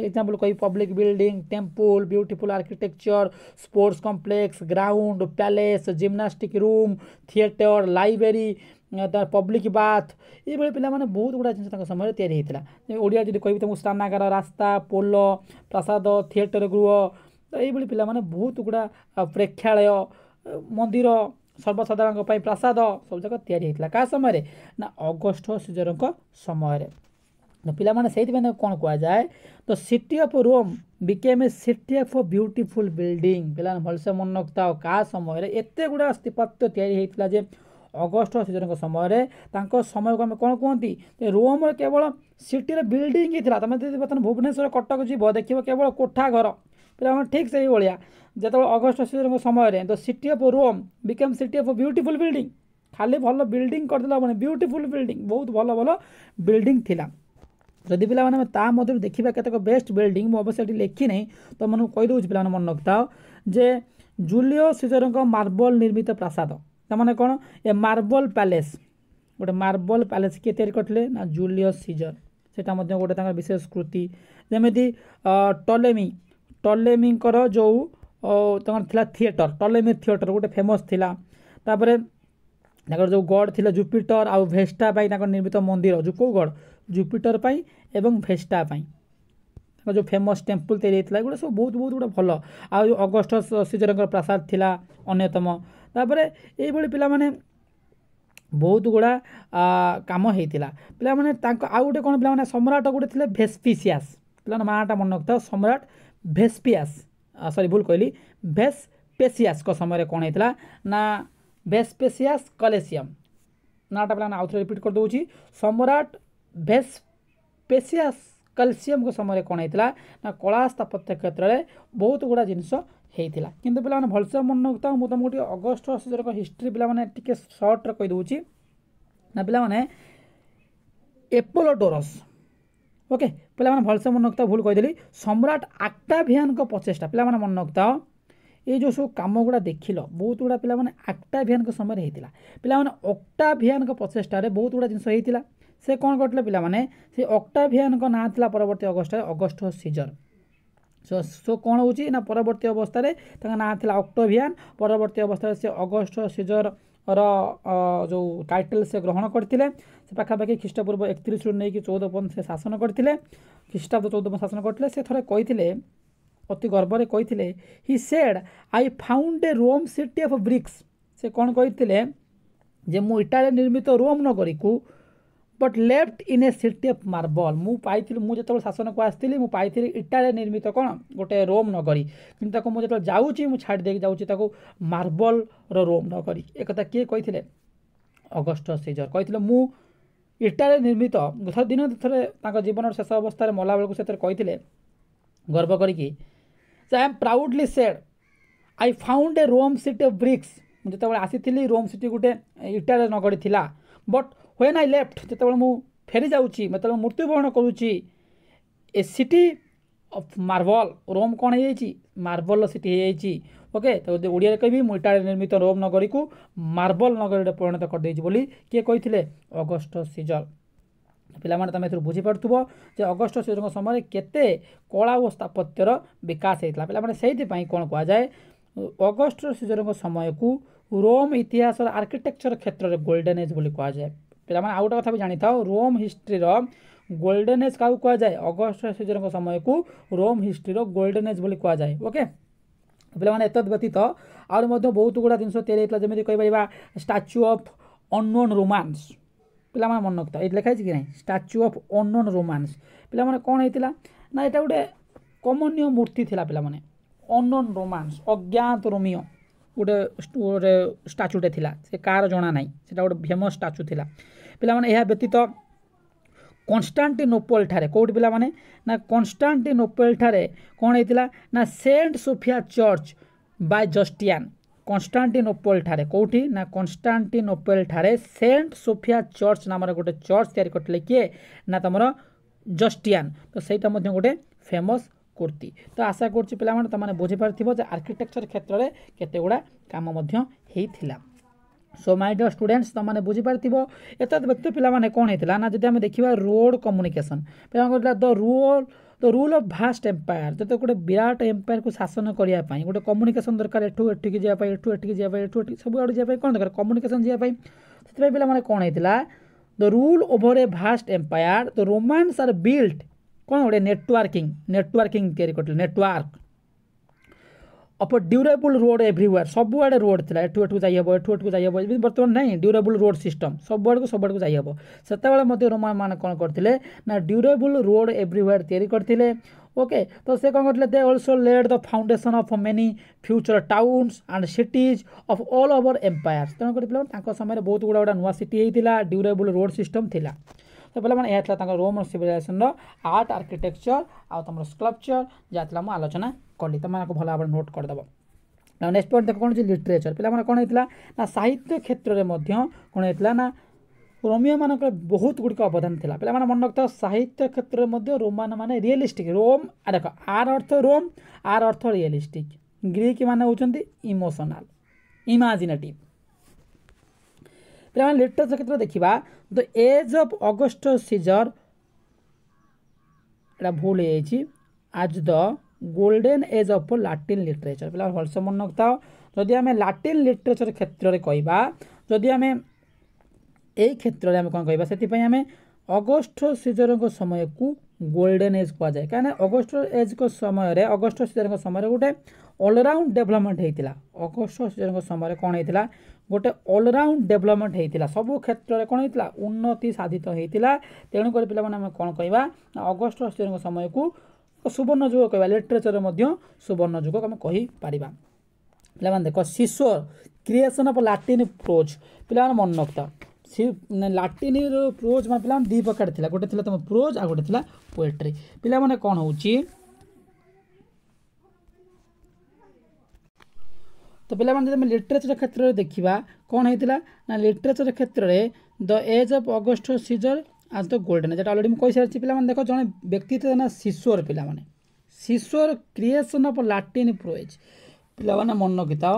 एक्जामपल कह public building temple beautiful architecture sports complex ground palace gymnastic room theatre library public bath ये पे बहुत गुड़ा जिन समय या ओडिया जी कह स्नानगार रास्ता पोल प्रसाद थिएटर गृह तो ये पे बहुत गुड़ा प्रेक्षालाय ମନ୍ଦିର ସର୍ବସାଧାରଣଙ୍କ ପାଇଁ ପ୍ରାସାଦ ସବୁଯାକ ତିଆରି ହୋଇଥିଲା କାହା ସମୟରେ ନା ଅଗଷ୍ଟ ସିଜରଙ୍କ ସମୟରେ ପିଲାମାନେ ସେଇଥିପାଇଁ କ'ଣ କୁହାଯାଏ ତ city of Rome became a city of beautiful building ପିଲାମାନେ ଭଲସେ ମନେ ରଖିଥାଉ କାହା ସମୟରେ ଏତେ ଗୁଡ଼ା ସ୍ଥିପତ୍ୟ ତିଆରି ହୋଇଥିଲା ଯେ ଅଗଷ୍ଟ ସିଜନଙ୍କ ସମୟରେ ତାଙ୍କ ସମୟକୁ ଆମେ କ'ଣ କୁହନ୍ତି ରୋମ୍ରେ କେବଳ ସିଟିର ବିଲ୍ଡିଂ ହିଁ ତୁମେ ଯଦି ବର୍ତ୍ତମାନ ଭୁବନେଶ୍ୱର କଟକ ଯିବ ଦେଖିବ କେବଳ କୋଠା ଘର ପିଲାମାନେ ଠିକ୍ ସେଇଭଳିଆ ଯେତେବେଳେ ଅଗଷ୍ଟ ଅଶୀଙ୍କ ସମୟରେ the city of Rome became city of beautiful building ଖାଲି ଭଲ ବିଲ୍ଡିଂ କରିଦେଲେ ହେବନି ବ୍ୟୁଟିଫୁଲ୍ ବିଲ୍ଡିଂ ବହୁତ ଭଲ ଭଲ ବିଲ୍ଡିଂ ଥିଲା ଯଦି ପିଲାମାନେ ଆମେ ତା ମଧ୍ୟରୁ ଦେଖିବା କେତେକ ବେଷ୍ଟ ବିଲ୍ଡିଂ ମୁଁ ଅବଶ୍ୟ ଏଠି ଲେଖିନାହିଁ ତ ମାନଙ୍କୁ କହିଦେଉଛି ପିଲାମାନେ ମନେ ରଖିଥାଅ ଯେ ଜୁଲିଓ ସିଜରଙ୍କ ମାର୍ବଲ ନିର୍ମିତ ପ୍ରାସାଦ ତାମାନେ କ'ଣ ଏ ମାର୍ବଲ ପ୍ୟାଲେସ୍ ଗୋଟେ ମାର୍ବଲ ପ୍ୟାଲେସ୍ କିଏ ତିଆରି କରିଥିଲେ ନା ଜୁଲିଓ ସିଜର ସେଇଟା ମଧ୍ୟ ଗୋଟେ ତାଙ୍କର ବିଶେଷ କୃତି ଯେମିତି ଟଲେମି ଟଲେମିଙ୍କର ଯେଉଁ ତାଙ୍କର ଥିଲା ଥିଏଟର୍ ଟଲେମି ଥିଏଟର୍ ଗୋଟେ ଫେମସ୍ ଥିଲା ତାପରେ ତାଙ୍କର ଯେଉଁ ଗଡ଼ ଥିଲା ଜୁପିଟର୍ ଆଉ ଭେଷ୍ଟା ପାଇଁ ତାଙ୍କର ନିର୍ମିତ ମନ୍ଦିର ଯେଉଁ କେଉଁ ଗଡ଼ ଜୁପିଟର୍ ପାଇଁ ଏବଂ ଭେଷ୍ଟା ପାଇଁ ତାଙ୍କର ଯେଉଁ ଫେମସ୍ ଟେମ୍ପଲ୍ ତିଆରି ହେଇଥିଲା ଏଗୁଡ଼ା ସବୁ ବହୁତ ବହୁତ ଗୋଟେ ଭଲ ଆଉ ଅଗଷ୍ଟ ସିଜରଙ୍କର ପ୍ରାସାଦ ଥିଲା ଅନ୍ୟତମ ତାପରେ ଏଇଭଳି ପିଲାମାନେ ବହୁତ ଗୁଡ଼ା କାମ ହେଇଥିଲା ପିଲାମାନେ ତାଙ୍କ ଆଉ ଗୋଟେ କ'ଣ ପିଲାମାନେ ସମ୍ରାଟ ଗୋଟେ ଥିଲେ ଭେସ୍ପିସିଆସ୍ ପିଲାମାନେ ମାଆଟା ମନେ ରଖିଥାଉ ସମ୍ରାଟ भेस्पिस् ভেসপিয়াস সরি ভুল কহিলি ভেসপেসিয়াসক সময় কোণ হয়েছিল না ভেসপেসিয়াস কলেসিয়াম নাটা পিলা আউথরে রিপিট করেদেছি সম্রাট ভেসপেসিয়াস कलसीयम को समय कौन होता ना कला स्थापत्य क्षेत्र में बहुत गुड़ा जिनस होता कि पे भलसे मन रखता मुझे तुमको टे अगस्ट सीजन हिस्ट्री पे टे सर्ट्रे कहीदे ना पे एपोलोडोरस ଓକେ ପିଲାମାନେ ଭଲସେ ମନେ ରଖିଥାଅ ଭୁଲ କହିଦେଲି ସମ୍ରାଟ ଆକ୍ଟାଭିଆନଙ୍କ ପ୍ରଚେଷ୍ଟା ପିଲାମାନେ ମନେ ରଖିଥାଅ ଏଇ ଯେଉଁ ସବୁ କାମ ଗୁଡ଼ା ଦେଖିଲ ବହୁତ ଗୁଡ଼ା ପିଲାମାନେ ଆକ୍ଟାଭିଆନଙ୍କ ସମୟରେ ହେଇଥିଲା ପିଲାମାନେ ଅକ୍ଟାଭିଆନଙ୍କ ପ୍ରଚେଷ୍ଟାରେ ବହୁତ ଗୁଡ଼ା ଜିନିଷ ହେଇଥିଲା ସେ କ'ଣ କରିଥିଲେ ପିଲାମାନେ ସେ ଅକ୍ଟାଭିଆନଙ୍କ ନାଁ ଥିଲା ପରବର୍ତ୍ତୀ ଅଗଷ୍ଟରେ ଅଗଷ୍ଟ ସିଜର ସୋ ସୋ କ'ଣ ହେଉଛି ନା ପରବର୍ତ୍ତୀ ଅବସ୍ଥାରେ ତାଙ୍କ ନାଁ ଥିଲା ଅକ୍ଟୋଭିଆନ୍ ପରବର୍ତ୍ତୀ ଅବସ୍ଥାରେ ସେ ଅଗଷ୍ଟ ସିଜର ର ଯେଉଁ ଟାଇଟେଲ୍ ସେ ଗ୍ରହଣ କରିଥିଲେ ସେ ପାଖାପାଖି ଖ୍ରୀଷ୍ଟପୂର୍ବ ଏକତିରିଶରୁ ନେଇକି ଚଉଦ ପର୍ଯ୍ୟନ୍ତ ସେ ଶାସନ କରିଥିଲେ ଖ୍ରୀଷ୍ଟାବ୍ଦ ଚଉଦ ପର୍ଯ୍ୟନ୍ତ ଶାସନ କରିଥିଲେ ସେ ଥରେ କହିଥିଲେ ଅତି ଗର୍ବରେ କହିଥିଲେ he said I found a Rome city of bricks ସେ କ'ଣ କହିଥିଲେ ଯେ ମୁଁ ଇଟାରେ ନିର୍ମିତ Rome ନଗରୀକୁ but left in a city of marble ମୁଁ ପାଇଥିଲି ମୁଁ ଯେତେବେଳେ ଶାସନକୁ ଆସିଥିଲି ମୁଁ ପାଇଥିଲି ଇଟାରେ ନିର୍ମିତ କ'ଣ ଗୋଟେ ରୋମ୍ ନଗରୀ କିନ୍ତୁ ତାକୁ ମୁଁ ଯେତେବେଳେ ଯାଉଛି ମୁଁ ଛାଡ଼ି ଦେଇକି ଯାଉଛି ତାକୁ ମାର୍ବଲର ରୋମ୍ ନଗରୀ ଏକଥା କିଏ କହିଥିଲେ ଅଗଷ୍ଟ ସିଜର କହିଥିଲେ ମୁଁ ଇଟାରେ ନିର୍ମିତ ଥରେ ଦିନ ଥରେ ତାଙ୍କ ଜୀବନର ଶେଷ ଅବସ୍ଥାରେ ମଲାବେଳକୁ ସେଥିରେ କହିଥିଲେ ଗର୍ବ କରିକି ଯେ I am proudly said I found a Rome city of bricks ମୁଁ ଯେତେବେଳେ ଆସିଥିଲି ରୋମ୍ ସିଟି ଗୋଟେ ଇଟାରେ ନଗରୀ ଥିଲା ବଟ୍ ହୁଏ ଆଇ ଲେଫ୍ଟ ଯେତେବେଳେ ମୁଁ ଫେରିଯାଉଛି ଯେତେବେଳେ ମୃତ୍ୟୁବରଣ କରୁଛି a city of marble Rome କ'ଣ ହେଇଯାଇଛି ମାର୍ବଲର ସିଟି ହେଇଯାଇଛି ଓକେ ତ ଯଦି ଓଡ଼ିଆରେ କହିବି ମୁଁ ଇଟାରେ ନିର୍ମିତ ରୋମ୍ ନଗରୀକୁ ମାର୍ବଲ ନଗରୀରେ ପରିଣତ କରିଦେଇଛି ବୋଲି କିଏ କହିଥିଲେ ଅଗଷ୍ଟ ସିଜର ପିଲାମାନେ ତୁମେ ଏଥିରୁ ବୁଝିପାରୁଥିବ ଯେ ଅଗଷ୍ଟ ସିଜରଙ୍କ ସମୟରେ କେତେ କଳା ଓ ସ୍ଥାପତ୍ୟର ବିକାଶ ହେଇଥିଲା ପିଲାମାନେ ସେଇଥିପାଇଁ କ'ଣ କୁହାଯାଏ ଅଗଷ୍ଟ ସିଜରଙ୍କ ସମୟକୁ ରୋମ୍ ଇତିହାସର ଆର୍କିଟେକ୍ଚର କ୍ଷେତ୍ରରେ ଗୋଲ୍ଡେନ୍ ଏଜ୍ ବୋଲି କୁହାଯାଏ ପିଲାମାନେ ଆଉ ଗୋଟେ କଥା ବି ଜାଣିଥାଉ ରୋମ୍ ହିଷ୍ଟ୍ରିର ଗୋଲ୍ଡେନ୍ ଏଜ୍ କାହାକୁ କୁହାଯାଏ ଅଗଷ୍ଟ ସିଜରଙ୍କ ସମୟକୁ ରୋମ୍ ହିଷ୍ଟ୍ରିର ଗୋଲ୍ଡେନ୍ ଏଜ୍ ବୋଲି କୁହାଯାଏ ଓକେ ପିଲାମାନେ ଏତଦ୍ ବ୍ୟତୀତ ଆହୁରି ମଧ୍ୟ ବହୁତ ଗୁଡ଼ା ଜିନିଷ ତିଆରି ହେଇଥିଲା ଯେମିତି କହିପାରିବା ଷ୍ଟାଚ୍ୟୁ ଅଫ୍ ଅନ୍ନୋନ୍ ରୋମାନ୍ସ ପିଲାମାନେ ମନେ ରଖିଥାଉ ଏଇଠି ଲେଖା ହେଇଛି କି ନାହିଁ ଷ୍ଟାଚ୍ୟୁ ଅଫ୍ ଅନ୍ନୋନ୍ ରୋମାନ୍ସ ପିଲାମାନେ କ'ଣ ହେଇଥିଲା ନା ଏଇଟା ଗୋଟେ କମନୀୟ ମୂର୍ତ୍ତି ଥିଲା ପିଲାମାନେ ଅନ୍ନୋନ୍ ରୋମାନ୍ସ ଅଜ୍ଞାତ ରୋମିଓ ଗୋଟେ ଗୋଟେ ଷ୍ଟାଚ୍ୟୁଟେ ଥିଲା ସେ କାହାର ଜଣା ନାହିଁ ସେଟା ଗୋଟେ ଫେମସ୍ ଷ୍ଟାଚ୍ୟୁ ଥିଲା ପିଲାମାନେ ଏହା ବ୍ୟତୀତ କନଷ୍ଟାଣ୍ଟିନୋପୋଲ ଠାରେ କେଉଁଠି ପିଲାମାନେ ନା କନଷ୍ଟାଣ୍ଟିନୋପୋଲ ଠାରେ କ'ଣ ହେଇଥିଲା ନା Saint Sophia church by Justinian Constantinople ଠାରେ କେଉଁଠି ନା କନଷ୍ଟାଣ୍ଟିନୋପୋଲ ଠାରେ ସେଣ୍ଟ ସୋଫିଆ ଚର୍ଚ୍ଚ ନାମରେ ଗୋଟେ ଚର୍ଚ୍ଚ ତିଆରି କରିଥିଲେ କିଏ ନା ତୁମର ଜଷ୍ଟିଆନ୍ ତ ସେଇଟା ମଧ୍ୟ ଗୋଟେ ଫେମସ୍ କୁର୍ତ୍ତୀ ତ ଆଶା କରୁଛି ପିଲାମାନେ ତୁମେ ବୁଝିପାରିଥିବ ଯେ ଆର୍କିଟେକ୍ଚର କ୍ଷେତ୍ରରେ କେତେଗୁଡ଼ା କାମ ମଧ୍ୟ ହେଇଥିଲା सो माइड डियर स्टूडेंट्स तुमने बुझीपारि एतद व्यक्त पाने कौन होता ना जब आम देखा रोड कम्युनिकेसन पे the role the rule of vast empire जो गोटे विराट एम्पायर को शासन करने गोटे कम्युनिकेसन दरकार एठू जाए जावाई एठू सब कौन दरकार कम्युनिकेसन जाए पे कौन होता the rule over a vast empire the Romans are built कौन गोटे नेटवर्किंग नेटवर्किंग तैयारी करते network of durable road everywhere ସବୁଆଡ଼େ ରୋଡ଼ ଥିଲା ଏଠୁ ଏଠୁ ଯାଇହେବ ଏଠୁ ଏଠୁ ଯାଇହେବ ଏବେ ବର୍ତ୍ତମାନ ନାହିଁ ଡ୍ୟୁରେବୁଲ୍ ରୋଡ଼ ସିଷ୍ଟମ୍ ସବୁଆଡ଼କୁ ସବୁଆଡ଼କୁ ଯାଇହେବ ସେତେବେଳେ ମଧ୍ୟ ରୋମାମାନେ କ'ଣ କରିଥିଲେ ନା ଡ୍ୟୁରେବୁଲ୍ ରୋଡ଼ ଏଭ୍ରିୱେୟାର ତିଆରି କରିଥିଲେ ओके तो से कौन कर they also laid the foundation of many future towns and cities of all over empire तेणुकर समय बहुत गुड़ा गोटा नुआ सिटी होता ड्यूरेबल रोड सिस्टम थी ବେଲେ ମାନେ ଏହା ଥିଲା ତାଙ୍କ ରୋମନ୍ ସିଭିଲାଇଜେସନ୍ର ଆର୍ଟ ଆର୍କିଟେକ୍ଚର୍ ଆଉ ତୁମର ସ୍କଲ୍ପଚର୍ ଯାହା ଥିଲା ମୁଁ ଆଲୋଚନା କଲି ତୁମମାନଙ୍କୁ ଭଲ ଭାବରେ ନୋଟ୍ କରିଦେବ ନା ନେକ୍ସଟ ପଏଣ୍ଟ ଦେଖ କ'ଣ ହେଉଛି ଲିଟରେଚର୍ ପିଲାମାନେ କ'ଣ ହେଇଥିଲା ନା ସାହିତ୍ୟ କ୍ଷେତ୍ରରେ ମଧ୍ୟ କ'ଣ ହେଇଥିଲା ନା ରୋମିଓମାନଙ୍କର ବହୁତ ଗୁଡ଼ିକ ଅବଦାନ ଥିଲା ପିଲାମାନେ ମନେ ରଖିଥାଉ ସାହିତ୍ୟ କ୍ଷେତ୍ରରେ ମଧ୍ୟ ମାନେ ରିଏଲିଷ୍ଟିକ୍ ରୋମ୍ ଦେଖ ଆର୍ ଅର୍ଥ ରୋମ୍ ଆର୍ ଅର୍ଥ ରିଅଲିଷ୍ଟିକ୍ ଗ୍ରୀକ୍ ମାନେ ହେଉଛନ୍ତି ଇମୋସନାଲ୍ ଇମାଜିନେଟିଭ୍ ପିଲାମାନେ ଲିଟରେଚର୍ କ୍ଷେତ୍ର ଦେଖିବା the age of August Caesar ଏଇଟା ଭୁଲ ହେଇଯାଇଛି as the golden age of Latin literature ପିଲା ଭଲସେ ମନେ ରଖିଥାଅ ଯଦି ଆମେ ଲାଟିନ୍ ଲିଟରେଚର୍ କ୍ଷେତ୍ରରେ କହିବା ଯଦି ଆମେ ଏଇ କ୍ଷେତ୍ରରେ ଆମେ କ'ଣ କହିବା ସେଥିପାଇଁ ଆମେ ଅଗଷ୍ଟ ସିଜରଙ୍କ ସମୟକୁ ଗୋଲ୍ଡେନ୍ ଏଜ୍ କୁହାଯାଏ କାହିଁକିନା ଅଗଷ୍ଟ ଏଜ୍ଙ୍କ ସମୟରେ ଅଗଷ୍ଟ ସିଜରଙ୍କ ସମୟରେ ଗୋଟେ ଅଲରାଉଣ୍ଡ ଡେଭଲପମେଣ୍ଟ ହୋଇଥିଲା ଅଗଷ୍ଟ ସିଜରଙ୍କ ସମୟରେ କ'ଣ ହୋଇଥିଲା ଗୋଟେ ଅଲରାଉଣ୍ଡ ଡେଭଲପମେଣ୍ଟ ହେଇଥିଲା ସବୁ କ୍ଷେତ୍ରରେ କ'ଣ ହେଇଥିଲା ଉନ୍ନତି ସାଧିତ ହେଇଥିଲା ତେଣୁକରି ପିଲାମାନେ ଆମେ କ'ଣ କହିବା ଅଗଷ୍ଟ ଅଷ୍ଟ୍ରେଲିଆଙ୍କ ସମୟକୁ ସୁବର୍ଣ୍ଣ ଯୁଗ କହିବା ଲିଟରେଚରରେ ମଧ୍ୟ ସୁବର୍ଣ୍ଣ ଯୁଗ ଆମେ କହିପାରିବା ପିଲାମାନେ ଦେଖ ଶିଶୁ କ୍ରିଏସନ୍ ଅଫ୍ ଲାଟିନ୍ ପ୍ରୋଜ୍ ପିଲାମାନେ ମନେ ରଖିଥାଅ ସେ ଲାଟିନ୍ର ପ୍ରୋଜ୍ ମାନେ ପିଲାମାନେ ଦୁଇ ପ୍ରକାର ଥିଲା ଗୋଟେ ଥିଲା ତୁମ ପ୍ରୋଜ୍ ଆଉ ଗୋଟେ ଥିଲା ପୋଏଟ୍ରି ପିଲାମାନେ କ'ଣ ହେଉଛି ତ ପିଲାମାନେ ଯଦି ଆମେ ଲିଟରେଚର କ୍ଷେତ୍ରରେ ଦେଖିବା କ'ଣ ହେଇଥିଲା ନା ଲିଟରେଚର କ୍ଷେତ୍ରରେ the age of August Caesar as the golden ଯେଟା ଅଲରେଡ଼ି ମୁଁ କହିସାରିଛି ପିଲାମାନେ ଦେଖ ଜଣେ ବ୍ୟକ୍ତି ଥିଲେ ନା ଶିଶୁର ପିଲାମାନେ ଶିଶୁର କ୍ରିଏସନ୍ ଅଫ୍ ଲାଟିନ୍ ପ୍ରୋଏଜ୍ ପିଲାମାନେ ମନେ ରଖିଥାଅ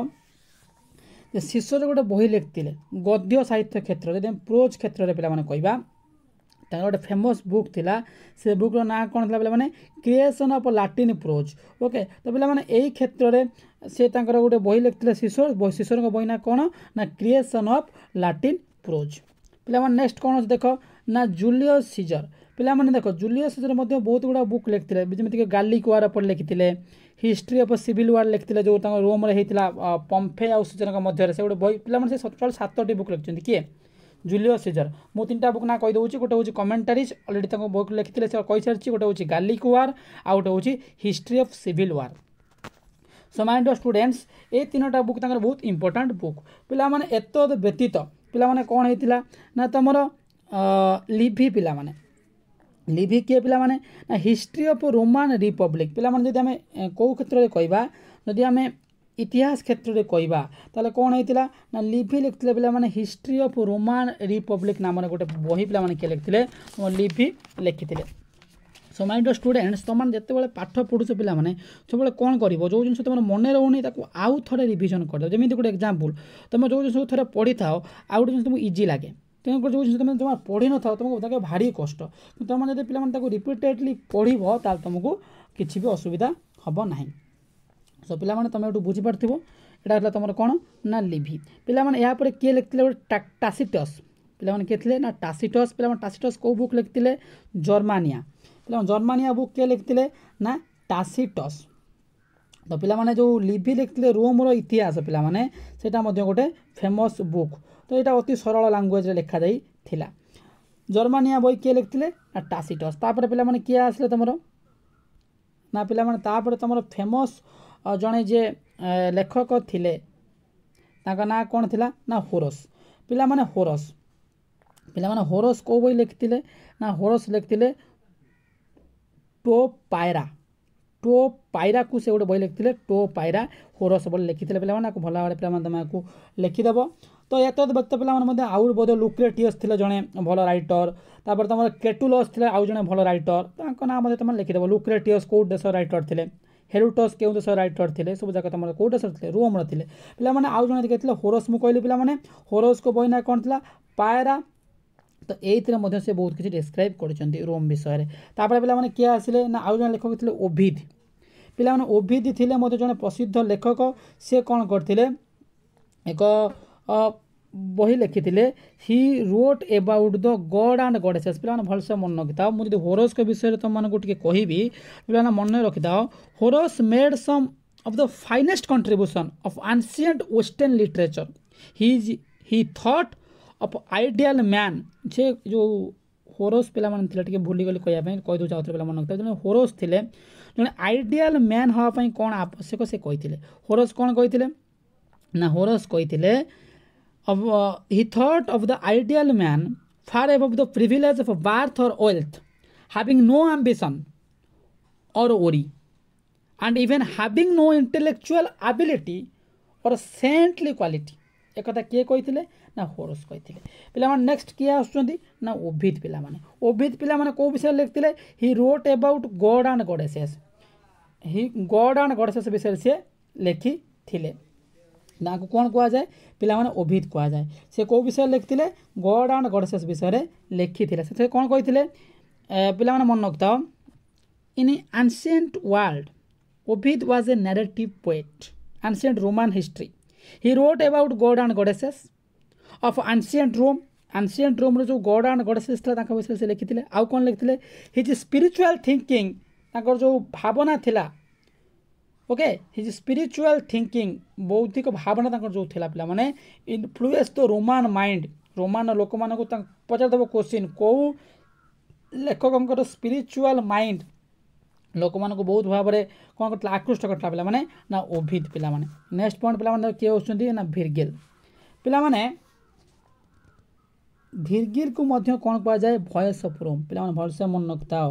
ଯେ ଶିଶୁର ଗୋଟେ ବହି ଲେଖିଥିଲେ ଗଦ୍ୟ ସାହିତ୍ୟ କ୍ଷେତ୍ରରେ ଯେମିତି ପ୍ରୋଜ୍ କ୍ଷେତ୍ରରେ ପିଲାମାନେ କହିବା ତାଙ୍କର ଗୋଟେ ଫେମସ୍ ବୁକ୍ ଥିଲା ସେ ବୁକ୍ର ନାଁ କ'ଣ ଥିଲା ପିଲାମାନେ creation of Latin prose okay ତ ପିଲାମାନେ ଏହି କ୍ଷେତ୍ରରେ ସେ ତାଙ୍କର ଗୋଟେ ବହି ଲେଖିଥିଲେ ଶିଶୋର ଶିଶୋରଙ୍କ ବହି ନାଁ କ'ଣ ନା କ୍ରିଏସନ୍ ଅଫ୍ ଲାଟିନ୍ ପ୍ରୋଜ୍ ପିଲାମାନେ ନେକ୍ସଟ କ'ଣ ଅଛି ଦେଖ ନା ଜୁଲିୟସ୍ ସିଜର ପିଲାମାନେ ଦେଖ ଜୁଲିୟସ୍ ସିଜର ମଧ୍ୟ ବହୁତ ଗୁଡ଼ା ବୁକ୍ ଲେଖିଥିଲେ ଯେମିତିକି ଗାର୍ଲିକ୍ ୱାର୍ ଉପରେ ଲେଖିଥିଲେ ହିଷ୍ଟ୍ରି ଅଫ୍ ସିଭିଲ୍ ୱାର୍ ଲେଖିଥିଲେ ଯେଉଁ ତାଙ୍କ ରୋମ୍ରେ ହେଇଥିଲା ପମ୍ଫେ ଆଉ ସିଜରଙ୍କ ମଧ୍ୟରେ ସେ ଗୋଟେ ବହି ପିଲାମାନେ ସେ ଟୋଟାଲ୍ ସାତଟି ବୁକ୍ ଲେଖିଛନ୍ତି କିଏ ଜୁଲିଓ ସିଜର ମୁଁ ତିନିଟା ବୁକ୍ ନାଁ କହିଦେଉଛି ଗୋଟେ ହେଉଛି କମେଣ୍ଟାରିଜ୍ ଅଲରେଡ଼ି ତାଙ୍କ ବୁକ୍ ଲେଖିଥିଲେ ସେ କହିସାରିଛି ଗୋଟେ ହେଉଛି ଗାର୍ଲିକ୍ ୱାର୍ ଆଉ ଗୋଟେ ହେଉଛି history of civil war so mind students ଏ ତିନୋଟା ବୁକ୍ ତାଙ୍କର ବହୁତ ଇମ୍ପୋର୍ଟାଣ୍ଟ ବୁକ୍ ପିଲାମାନେ ଏତଦ୍ ବ୍ୟତୀତ ପିଲାମାନେ କ'ଣ ହେଇଥିଲା ନା ତୁମର ଲିଭି ପିଲାମାନେ লিভি কিয়ে পিলামানে না হিস্ট্রি অফ রোমান রিপব্লিক পিলামানে যদি আমি কেউ ক্ষেত্রে কইবা যদি আমি ଇତିହାସ କ୍ଷେତ୍ରରେ କହିବା ତାହେଲେ କ'ଣ ହେଇଥିଲା ନା ଲିଭି ଲେଖିଥିଲେ ପିଲାମାନେ ହିଷ୍ଟ୍ରି ଅଫ୍ ରୋମାନ୍ ରିପବ୍ଲିକ୍ ନାମରେ ଗୋଟେ ବହି ପିଲାମାନେ କିଏ ଲେଖିଥିଲେ ଲିଭି ଲେଖିଥିଲେ সো মাইন্ড স্টুডেন্টস তোমার যেতবে পাঠ পড়ুছ পিলা মানে সবুলে কোণ করব যে জিনিস তোমার মনে রহুনি তাকে আউ থাকে রিভিজন করেদেব যেমি গোটে এক্সাম্পল তুমি যে জিনিস থাকে পড়ি থাও আউ গোটে জিনিস তোমাকে ইজি লাগে তেমন যে জিনিস তুমি তোমার পড়ি নথাও তোমাকে তাকে ভারি কষ্ট তোমার যদি পিলা মানে তাকে রিপিটেডলি পড়ব তাহলে তোমাকে কিছু বি অসুবিধা হব না ସୋ ପିଲାମାନେ ତୁମେ ଏଠୁ ବୁଝିପାରୁଥିବ ଏଇଟା ହେଲା ତୁମର କ'ଣ ନା ଲିଭି ପିଲାମାନେ ଏହାପରେ କିଏ ଲେଖିଥିଲେ ଗୋଟେ ଟାସିଟସ୍ ପିଲାମାନେ କିଏ ଥିଲେ ନା ଟାସିଟସ୍ ପିଲାମାନେ ଟାସିଟସ୍ କେଉଁ ବୁକ୍ ଲେଖିଥିଲେ ଜର୍ମାନୀଆ ପିଲାମାନେ ଜର୍ମାନୀଆ ବୁକ୍ କିଏ ଲେଖିଥିଲେ ନା ଟାସିଟସ୍ ତ ପିଲାମାନେ ଯେଉଁ ଲିଭି ଲେଖିଥିଲେ ରୋମ୍ର ଇତିହାସ ପିଲାମାନେ ସେଇଟା ମଧ୍ୟ ଗୋଟେ ଫେମସ୍ ବୁକ୍ ତ ଏଇଟା ଅତି ସରଳ ଲାଙ୍ଗୁଏଜ୍ରେ ଲେଖାଯାଇଥିଲା ଜର୍ମାନୀଆ ବହି କିଏ ଲେଖିଥିଲେ ନା ଟାସିଟସ୍ ତାପରେ ପିଲାମାନେ କିଏ ଆସିଲେ ତୁମର ନା ପିଲାମାନେ ତାପରେ ତୁମର ଫେମସ୍ ଜଣେ ଯିଏ ଲେଖକ ଥିଲେ ତାଙ୍କ ନାଁ କ'ଣ ଥିଲା ନା ହୋରସ୍ ପିଲାମାନେ ହୋରସ୍ ପିଲାମାନେ ହୋରସ୍ କେଉଁ ବହି ଲେଖିଥିଲେ ନା ହୋରସ୍ ଲେଖିଥିଲେ ଟୋ ପାଏରା ଟୋ ପାଇରାକୁ ସେ ଗୋଟେ ବହି ଲେଖିଥିଲେ ଟୋ ପାଇରା ହୋରସ୍ ବୋଲି ଲେଖିଥିଲେ ପିଲାମାନେ ଆକୁ ଭଲ ଭାବରେ ପିଲାମାନେ ତୁମେ ଆକୁ ଲେଖିଦେବ ତ ଏତଦ୍ ବ୍ୟକ୍ତ ପିଲାମାନେ ମଧ୍ୟ ଆଉ ବୋଧ ଲୁକ୍ରେଟିୟସ୍ ଥିଲେ ଜଣେ ଭଲ ରାଇଟର୍ ତାପରେ ତୁମର କେଟୁଲସ୍ ଥିଲେ ଆଉ ଜଣେ ଭଲ ରାଇଟର୍ ତାଙ୍କ ନାଁ ମଧ୍ୟ ତୁମେ ଲେଖିଦେବ ଲୁକ୍ରେଟିୟସ୍ କେଉଁ ଦେଶର ରାଇଟର୍ ଥିଲେ ହେରୁଟସ୍ କେଉଁ ଦେଶର ରାଇଟର୍ ଥିଲେ ସବୁଯାକ ତମର କେଉଁ ଦେଶର ଥିଲେ ରୋମ୍ର ଥିଲେ ପିଲାମାନେ ଆଉ ଜଣେ ଦେଖିଥିଲେ ହୋରସ୍ ମୁଁ କହିଲି ପିଲାମାନେ ହୋରସ୍ଙ୍କ ବହି ନା କ'ଣ ଥିଲା ପାଏରା ତ ଏଇଥିରେ ମଧ୍ୟ ସେ ବହୁତ କିଛି ଡେସ୍କ୍ରାଇବ୍ କରିଛନ୍ତି ରୋମ୍ ବିଷୟରେ ତାପରେ ପିଲାମାନେ କିଏ ଆସିଲେ ନା ଆଉ ଜଣେ ଲେଖକ ଥିଲେ ଓଭିଦ୍ ପିଲାମାନେ ଓଭିଦ୍ ଥିଲେ ମଧ୍ୟ ଜଣେ ପ୍ରସିଦ୍ଧ ଲେଖକ ସେ କ'ଣ କରିଥିଲେ ଏକ ବହି ଲେଖିଥିଲେ he wrote about the god and goddesses ପିଲାମାନେ ଭଲସେ ମନେ ରଖିଥାଅ ମୁଁ ଯଦି ହୋରସ୍ଙ୍କ ବିଷୟରେ ତୁମମାନଙ୍କୁ ଟିକେ କହିବି ପିଲାମାନେ ମନେ ରଖିଥାଅ Horace made some of the finest contribution of ancient western literature he he thought of ideal man ସେ ଯେଉଁ ହୋରସ୍ ପିଲାମାନେ ଥିଲେ ଟିକେ ଭୁଲିଗଲି କହିବା ପାଇଁ କହିଦେଉଛି ଆଉଥରେ ପିଲାମାନେ ରଖିଥାଉ ଜଣେ ହୋରସ୍ ଥିଲେ ଜଣେ ଆଇଡ଼ିଆଲ୍ ମ୍ୟାନ୍ ହେବା ପାଇଁ କ'ଣ ଆବଶ୍ୟକ ସେ କହିଥିଲେ ହୋରସ୍ କ'ଣ କହିଥିଲେ ନା ହୋରସ୍ କହିଥିଲେ of uh, he thought of the ideal man far above the privilege of birth or wealth, having no ambition or worry, and even having no intellectual ability or saintly quality. ଏ କଥା କିଏ କହିଥିଲେ ନା ହୋରସ୍ କହିଥିଲେ ପିଲାମାନେ ନେକ୍ସଟ କିଏ ଆସୁଛନ୍ତି ନା ଓଭିଦ ପିଲାମାନେ ଓଭିଦ ପିଲାମାନେ କେଉଁ ବିଷୟରେ ଲେଖିଥିଲେ he wrote about god and goddesses he god and goddesses ବିଷୟରେ ସିଏ ଲେଖିଥିଲେ ତାଙ୍କୁ କ'ଣ କୁହାଯାଏ ପିଲାମାନେ ଓଭିଦ୍ କୁହାଯାଏ ସେ କେଉଁ ବିଷୟରେ ଲେଖିଥିଲେ ଗଡ଼ ଆଣ୍ଡ ଗଡ଼ସେସ୍ ବିଷୟରେ ଲେଖିଥିଲେ ସେଥିରେ କ'ଣ କହିଥିଲେ ପିଲାମାନେ ମନେ ରଖିଥାଅ in ancient world Ovid was a narrative poet ancient Roman history he wrote about god and goddesses of ancient Rome ancient ରୋମ୍ର ଯେଉଁ ଗଡ଼ ଆଣ୍ଡ ଗଡ଼େସେସ୍ ଥିଲା ତାଙ୍କ ବିଷୟରେ ସେ ଲେଖିଥିଲେ ଆଉ କ'ଣ ଲେଖିଥିଲେ ହିଜ୍ ସ୍ପିରିଚୁଆଲ୍ ଥିଙ୍କିଂ ତାଙ୍କର ଯେଉଁ ଭାବନା ଥିଲା ଓକେ ହିଜ୍ ସ୍ପିରିଚୁଆଲ୍ ଥିଙ୍କିଂ ବୌଦ୍ଧିକ ଭାବନା ତାଙ୍କର ଯେଉଁ ଥିଲା ପିଲାମାନେ influence the Roman mind Roman ଲୋକମାନଙ୍କୁ ତାଙ୍କୁ ପଚାରିଦେବ କୋଶ୍ଚିନ୍ କେଉଁ ଲେଖକଙ୍କର ସ୍ପିରିଚୁଆଲ୍ ମାଇଣ୍ଡ ଲୋକମାନଙ୍କୁ ବହୁତ ଭାବରେ କ'ଣ କରିଥିଲା ଆକୃଷ୍ଟ କରିଥିଲା ପିଲାମାନେ ନା ଓଭିଦ୍ ପିଲାମାନେ ନେକ୍ସଟ ପଏଣ୍ଟ ପିଲାମାନେ କିଏ ହେଉଛନ୍ତି ନା ଭିର୍ଗିଲ୍ ପିଲାମାନେ ଭିର୍ଗିଲ୍କୁ ମଧ୍ୟ କ'ଣ କୁହାଯାଏ ଭଏସ୍ ଅଫ୍ ରୋମ୍ ପିଲାମାନେ ଭଲସେ ମନେ ରଖିଥାଅ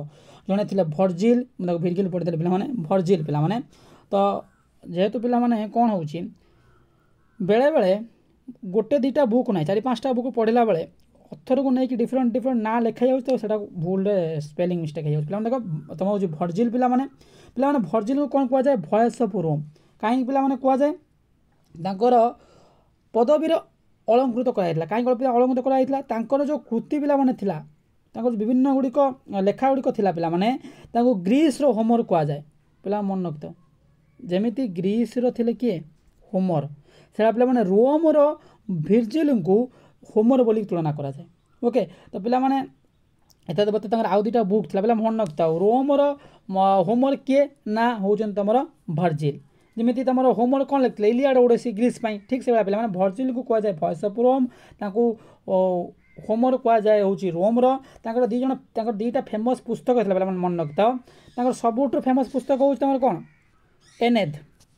ଜଣେ ଥିଲେ ଭର୍ଜିଲ୍ ମୁଁ ତାକୁ ଭିର୍ଗିଲ୍ ପଢ଼ିଥିଲେ ପିଲାମାନେ ଭର୍ଜିଲ୍ ପିଲାମାନେ ତ ଯେହେତୁ ପିଲାମାନେ କ'ଣ ହେଉଛି ବେଳେବେଳେ ଗୋଟେ ଦୁଇଟା ବୁକ୍ ନାହିଁ ଚାରି ପାଞ୍ଚଟା ବୁକ୍ ପଢ଼ିଲା ବେଳେ ଅଥରକୁ ନେଇକି ଡିଫରେଣ୍ଟ ଡିଫରେଣ୍ଟ ନାଁ ଲେଖାଯାଉଛି ତ ସେଇଟା ଭୁଲରେ ସ୍ପେଲିଂ ମିଷ୍ଟେକ୍ ହେଇଯାଉଛି ପିଲାମାନେ ଦେଖ ତୁମ ହେଉଛି ଭର୍ଜିଲ୍ ପିଲାମାନେ ପିଲାମାନେ ଭର୍ଜିଲ୍କୁ କ'ଣ କୁହାଯାଏ ଭଏସ୍ ଅଫ୍ ରୁମ୍ କାହିଁକି ପିଲାମାନେ କୁହାଯାଏ ତାଙ୍କର ପଦବୀରେ ଅଳଙ୍କୃତ କରାଯାଇଥିଲା କାହିଁକି ପିଲା ଅଳଙ୍କୃତ କରାଯାଇଥିଲା ତାଙ୍କର ଯେଉଁ କୃତି ପିଲାମାନେ ଥିଲା ତାଙ୍କର ବିଭିନ୍ନ ଗୁଡ଼ିକ ଲେଖା ଗୁଡ଼ିକ ଥିଲା ପିଲାମାନେ ତାଙ୍କୁ ଗ୍ରୀସ୍ର ହୋମୱାର୍କ କୁହାଯାଏ ପିଲା ମନେ ରଖିଥାଉ ଯେମିତି ଗ୍ରୀସ୍ର ଥିଲେ କିଏ ହୋମର ସେଇଟା ପିଲାମାନେ ରୋମର ଭିର୍ଜିଲ୍ଙ୍କୁ ହୋମର ବୋଲି ତୁଳନା କରାଯାଏ ଓକେ ତ ପିଲାମାନେ ଏତଦ୍ ବ୍ୟତୀତ ତାଙ୍କର ଆଉ ଦୁଇଟା ବୁକ୍ ଥିଲା ପିଲା ମନେ ରଖିଥାଉ ରୋମର ହୋମର କିଏ ନା ହେଉଛନ୍ତି ତୁମର ଭର୍ଜିଲ୍ ଯେମିତି ତୁମର ହୋମର କ'ଣ ଲେଖିଥିଲେ ଇଲିଆଡ଼ ଓଡ଼ିଶୀ ଗ୍ରୀସ୍ ପାଇଁ ଠିକ୍ ସେଇଭଳିଆ ପିଲାମାନେ ଭର୍ଜିଲ୍କୁ କୁହାଯାଏ ଭଏସ୍ ଅଫ୍ ରୋମ୍ ତାଙ୍କୁ ହୋମର କୁହାଯାଏ ହେଉଛି ରୋମର ତାଙ୍କର ଦୁଇ ଜଣ ତାଙ୍କର ଦୁଇଟା ଫେମସ୍ ପୁସ୍ତକ ଥିଲା ପିଲାମାନେ ମନେ ରଖିଥାଉ ତାଙ୍କର ସବୁଠୁ ଫେମସ୍ ପୁସ୍ତକ ହେଉଛି ତାଙ୍କର କ'ଣ ଏନେଦ୍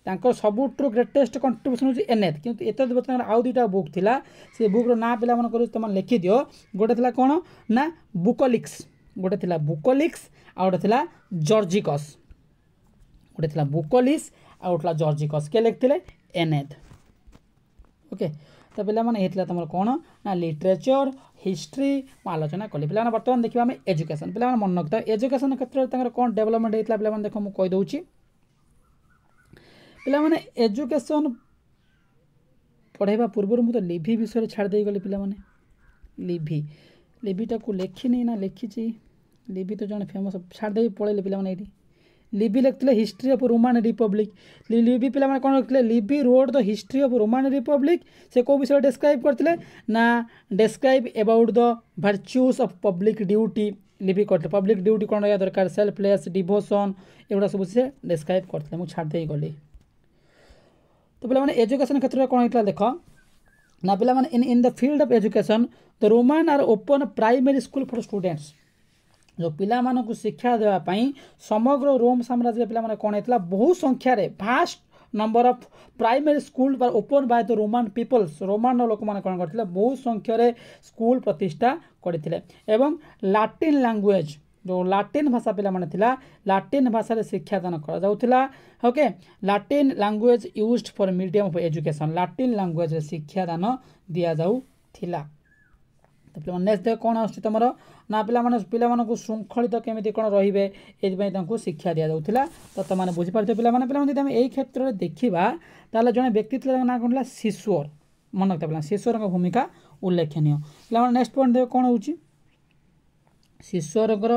ତାଙ୍କର ସବୁଠୁ ଗ୍ରେଟେଷ୍ଟ କଣ୍ଟ୍ରିବ୍ୟୁସନ୍ ହେଉଛି ଏନେଦ୍ କିନ୍ତୁ ଏତଦ୍ ବର୍ତ୍ତମାନ ଆଉ ଦୁଇଟା ବୁକ୍ ଥିଲା ସେ ବୁକ୍ର ନାଁ ପିଲାମାନେ ତୁମେ ଲେଖିଦିଅ ଗୋଟେ ଥିଲା କ'ଣ ନା ବୁକୋଲିକ୍ସ ଗୋଟେ ଥିଲା ବୁକୋଲିକ୍ସ ଆଉ ଗୋଟେ ଥିଲା ଜର୍ଜିକସ୍ ଗୋଟେ ଥିଲା ବୁକୋଲିକ୍ସ ଆଉ ଗୋଟେ ଥିଲା ଜର୍ଜିକସ୍ କିଏ ଲେଖିଥିଲେ ଏନେଦ୍ ଓକେ ତ ପିଲାମାନେ ହେଇଥିଲା ତୁମର କ'ଣ ନା ଲିଟରେଚର୍ ହିଷ୍ଟ୍ରି ମୁଁ ଆଲୋଚନା କଲି ପିଲାମାନେ ବର୍ତ୍ତମାନ ଦେଖିବା ଆମେ ଏଜୁକେସନ୍ ପିଲାମାନେ ମନେ ରଖିଥାଉ ଏଜୁକେସନ୍ କ୍ଷେତ୍ରରେ ତାଙ୍କର କ'ଣ ଡେଭଲପମେଣ୍ଟ ହେଇଥିଲା ପିଲାମାନେ ଦେଖ ମୁଁ କହିଦେଉଛି ପିଲାମାନେ ଏଜୁକେସନ୍ ପଢ଼ାଇବା ପୂର୍ବରୁ ମୁଁ ତ ଲିଭି ବିଷୟରେ ଛାଡ଼ି ଦେଇଗଲି ପିଲାମାନେ ଲିଭି ଲିଭିଟାକୁ ଲେଖିନି ନା ଲେଖିଛି ଲିଭି ତ ଜଣେ ଫେମସ୍ ଛାଡ଼ି ଦେଇକି ପଳେଇଲେ ପିଲାମାନେ ଏଇଠି ଲିଭି ଲେଖିଥିଲେ ହିଷ୍ଟ୍ରି ଅଫ୍ ରୋମାନ୍ ରିପବ୍ଲିକ୍ ଲିଭି ପିଲାମାନେ କ'ଣ ଲେଖିଥିଲେ Livy wrote the history of Roman republic ସେ କେଉଁ ବିଷୟରେ ଡେସ୍କ୍ରାଇବ୍ କରିଥିଲେ ନା describe about the virtues of public duty Livy କରିଥିଲେ ପବ୍ଲିକ୍ ଡ୍ୟୁଟି କ'ଣ ରହିବା ଦରକାର ସେଲ୍ଫଲେସ୍ ଡିଭୋସନ୍ ଏଗୁଡ଼ା ସବୁ ସେ ଡେସ୍କ୍ରାଇବ୍ କରିଥିଲେ ମୁଁ ଛାଡ଼ି ଦେଇଗଲି ତ ପିଲାମାନେ ଏଜୁକେସନ୍ କ୍ଷେତ୍ରରେ କଣ ହେଇଥିଲା ଦେଖ ନା ପିଲାମାନେ in in the field of education the Roman are open primary school for students ଯେଉଁ ପିଲାମାନଙ୍କୁ ଶିକ୍ଷା ଦେବା ପାଇଁ ସମଗ୍ର ରୋମ୍ ସାମ୍ରାଜ୍ୟରେ ପିଲାମାନେ କ'ଣ ହେଇଥିଲା ବହୁ ସଂଖ୍ୟାରେ first number of primary school ବା open by the Roman peoples ରୋମାନ୍ର ଲୋକମାନେ କ'ଣ କରିଥିଲେ ବହୁ ସଂଖ୍ୟାରେ ସ୍କୁଲ୍ ପ୍ରତିଷ୍ଠା କରିଥିଲେ ଏବଂ ଲାଟିନ୍ ଲାଙ୍ଗୁଏଜ୍ ଯେଉଁ ଲାଟିନ୍ ଭାଷା ପିଲାମାନେ ଥିଲା ଲାଟିନ୍ ଭାଷାରେ ଶିକ୍ଷାଦାନ କରାଯାଉଥିଲା okay Latin language use for medium of education Latin ଲାଙ୍ଗୁଏଜ୍ରେ ଶିକ୍ଷାଦାନ ଦିଆଯାଉଥିଲା ତ ପିଲାମାନେ ନେକ୍ସଟ୍ ଦେଖ କ'ଣ ଆସୁଛି ତୁମର ନା ପିଲାମାନେ ପିଲାମାନଙ୍କୁ ଶୃଙ୍ଖଳିତ କେମିତି କ'ଣ ରହିବେ ଏଥିପାଇଁ ତାଙ୍କୁ ଶିକ୍ଷା ଦିଆଯାଉଥିଲା ତ ତୁମମାନେ ବୁଝିପାରୁଥିବେ ପିଲାମାନେ ପିଲାମାନେ ଯଦି ଆମେ ଏଇ କ୍ଷେତ୍ରରେ ଦେଖିବା ତାହେଲେ ଜଣେ ବ୍ୟକ୍ତି ଥିଲେ ତାଙ୍କ ନାଁ କ'ଣ ଥିଲା ଶିଶୁର ମନେ ରଖିଥିବା ପିଲାମାନେ ଶିଶୁରଙ୍କ ଭୂମିକା ଉଲ୍ଲେଖନୀୟ ପିଲାମାନେ ନେକ୍ସଟ୍ ପଏଣ୍ଟ ଦେଖ କ'ଣ ହେଉଛି ଶିଶୁରଙ୍କର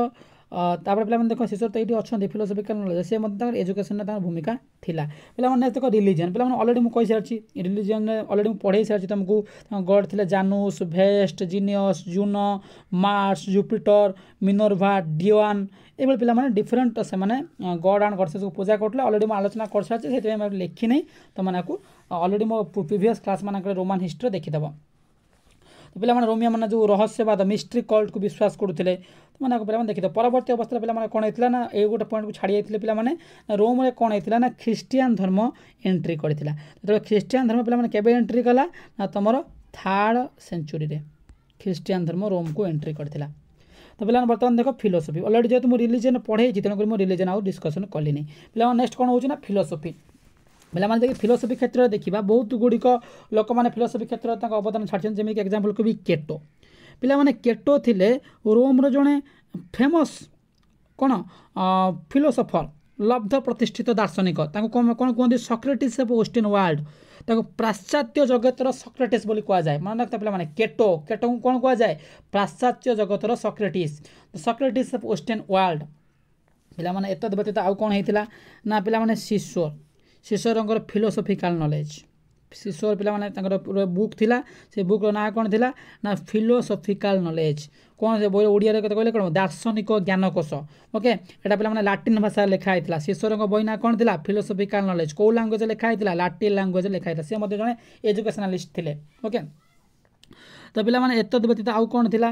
ତାପରେ ପିଲାମାନେ ଦେଖ ଶିଶୁର ତ ଏଇଠି ଅଛନ୍ତି ଫିଲୋସଫିକାଲ ନଲେଜ ସେ ମଧ୍ୟ ତାଙ୍କର ଏଜୁକେସନରେ ତାଙ୍କର ଭୂମିକା ଥିଲା ପିଲାମାନେ ଦେଖ ରିଲିଜିଅନ୍ ପିଲାମାନେ ଅଲରେଡ଼ି ମୁଁ କହିସାରିଛି ରିଲିଜିଅନ୍ରେ ଅଲରେଡ଼ି ମୁଁ ପଢ଼େଇ ସାରିଛି ତୁମକୁ ତାଙ୍କ ଗଡ଼ ଥିଲେ Janus Vesta Genius Juno Mars Jupiter Minerva Diana ଏଭଳି ପିଲାମାନେ ଡିଫରେଣ୍ଟ ସେମାନେ ଗଡ଼ ଆଣ୍ଡ ଗଡ଼ ସବୁ ପୂଜା କରୁଥିଲେ ଅଲରେଡ଼ି ମୁଁ ଆଲୋଚନା କରିସାରିଛି ସେଥିପାଇଁ ମୁଁ ଲେଖିନି ତୁମମାନଙ୍କୁ ଅଲରେଡ଼ି ମୋ ପ୍ରିଭିୟସ୍ କ୍ଲାସ୍ ମାନଙ୍କରେ ରୋମାନ ହିଷ୍ଟ୍ରି ଦେଖିଦେବ ପିଲାମାନେ ରୋମିଓମାନେ ଯେଉଁ ରହସ୍ୟବାଦ ମିଷ୍ଟ୍ରି କଲ୍ଟକୁ ବିଶ୍ୱାସ କରୁଥିଲେ ସେମାନଙ୍କ ପିଲାମାନେ ଦେଖିଥିଲେ ପରବର୍ତ୍ତୀ ଅବସ୍ଥାରେ ପିଲାମାନେ କ'ଣ ହେଇଥିଲା ନା ଏଇ ଗୋଟେ ପଏଣ୍ଟକୁ ଛାଡ଼ି ଯାଇଥିଲେ ପିଲାମାନେ ରୋମ୍ରେ କ'ଣ ହେଇଥିଲା ନା ଖ୍ରୀଷ୍ଟିଆନ ଧର୍ମ ଏଣ୍ଟ୍ରି କରିଥିଲା ଯେତେବେଳେ ଖ୍ରୀଷ୍ଟିଆନ ଧର୍ମ ପିଲାମାନେ କେବେ ଏଣ୍ଟ୍ରି କଲା ନା ତୁମର ଥାର୍ଡ଼ ସେଞ୍ଚୁରୀରେ ଖ୍ରୀଷ୍ଟିଆନ ଧର୍ମ ରୋମ୍କୁ ଏଣ୍ଟ୍ରି କରିଥିଲା ତ ପିଲାମାନେ ବର୍ତ୍ତମାନ ଦେଖ ଫିଲୋସଫି ଅଲରେଡ଼ି ଯେହେତୁ ମୁଁ ରିଲିଜନ୍ ପଢ଼େଇଛି ତେଣୁକରି ମୁଁ ରିଲିଜନ୍ ଆଉ ଡିସ୍କସନ୍ କଲିନି ପିଲାମାନେ ନେକ୍ସଟ କ'ଣ ହେଉଛି ନା ଫିଲୋସଫି ପିଲାମାନେ ଯଦି ଫିଲୋସଫି କ୍ଷେତ୍ରରେ ଦେଖିବା ବହୁତ ଗୁଡ଼ିକ ଲୋକମାନେ ଫିଲୋସଫି କ୍ଷେତ୍ରରେ ତାଙ୍କ ଅବଦାନ ଛାଡ଼ିଛନ୍ତି ଯେମିତିକି ଏକ୍ଜାମ୍ପଲ୍ କହିବି କେଟୋ ପିଲାମାନେ କେଟୋ ଥିଲେ ରୋମ୍ର ଜଣେ ଫେମସ୍ କ'ଣ ଫିଲୋସଫର ଲବ୍ଧ ପ୍ରତିଷ୍ଠିତ ଦାର୍ଶନିକ ତାଙ୍କୁ କ'ଣ କୁହନ୍ତି ସକ୍ରେଟିସ୍ ଅଫ୍ ୱେଷ୍ଟର୍ଣ୍ଣ ୱାର୍ଲଡ଼ ତାକୁ ପାଶ୍ଚାତ୍ୟ ଜଗତର ସକ୍ରେଟିସ୍ ବୋଲି କୁହାଯାଏ ମନେ ରଖିଥା ପିଲାମାନେ କେଟୋ କେଟୋଙ୍କୁ କ'ଣ କୁହାଯାଏ ପାଶ୍ଚାତ୍ୟ ଜଗତର Socrates Socrates of western world ପିଲାମାନେ ଏତଦ୍ ବ୍ୟତୀତ ଆଉ କ'ଣ ହେଇଥିଲା ନା ପିଲାମାନେ ସିଶ୍ୱର ଶିଶୁରଙ୍କର ଫିଲୋସଫିକାଲ୍ ନଲେଜ୍ ଶିଶୁର ପିଲାମାନେ ତାଙ୍କର ବୁକ୍ ଥିଲା ସେ ବୁକ୍ର ନାଁ କ'ଣ ଥିଲା ନା ଫିଲୋସଫିକାଲ୍ ନଲେଜ୍ କ'ଣ ସେ ବହି ଓଡ଼ିଆରେ କେତେ କହିଲେ କ'ଣ ଦାର୍ଶନିକ ଜ୍ଞାନକୋଷ ଓକେ ଏଇଟା ପିଲାମାନେ ଲାଟିନ୍ ଭାଷାରେ ଲେଖା ହେଇଥିଲା ଶିଶୁରଙ୍କ ବହି ନାଁ କ'ଣ ଥିଲା ଫିଲୋସଫିକାଲ୍ ନଲେଜ୍ କେଉଁ ଲାଙ୍ଗୁଏଜ୍ ଲେଖା ହେଇଥିଲା ଲାଟିନ୍ ଲାଙ୍ଗୁଏଜ୍ ଲେଖା ହେଇଥିଲା ସେ ମଧ୍ୟ ଜଣେ ଏଜୁକେସନାଲିଷ୍ଟ ଥିଲେ ଓକେ ତ ପିଲାମାନେ ଏତଦ୍ ବ୍ୟତୀତ ଆଉ କ'ଣ ଥିଲା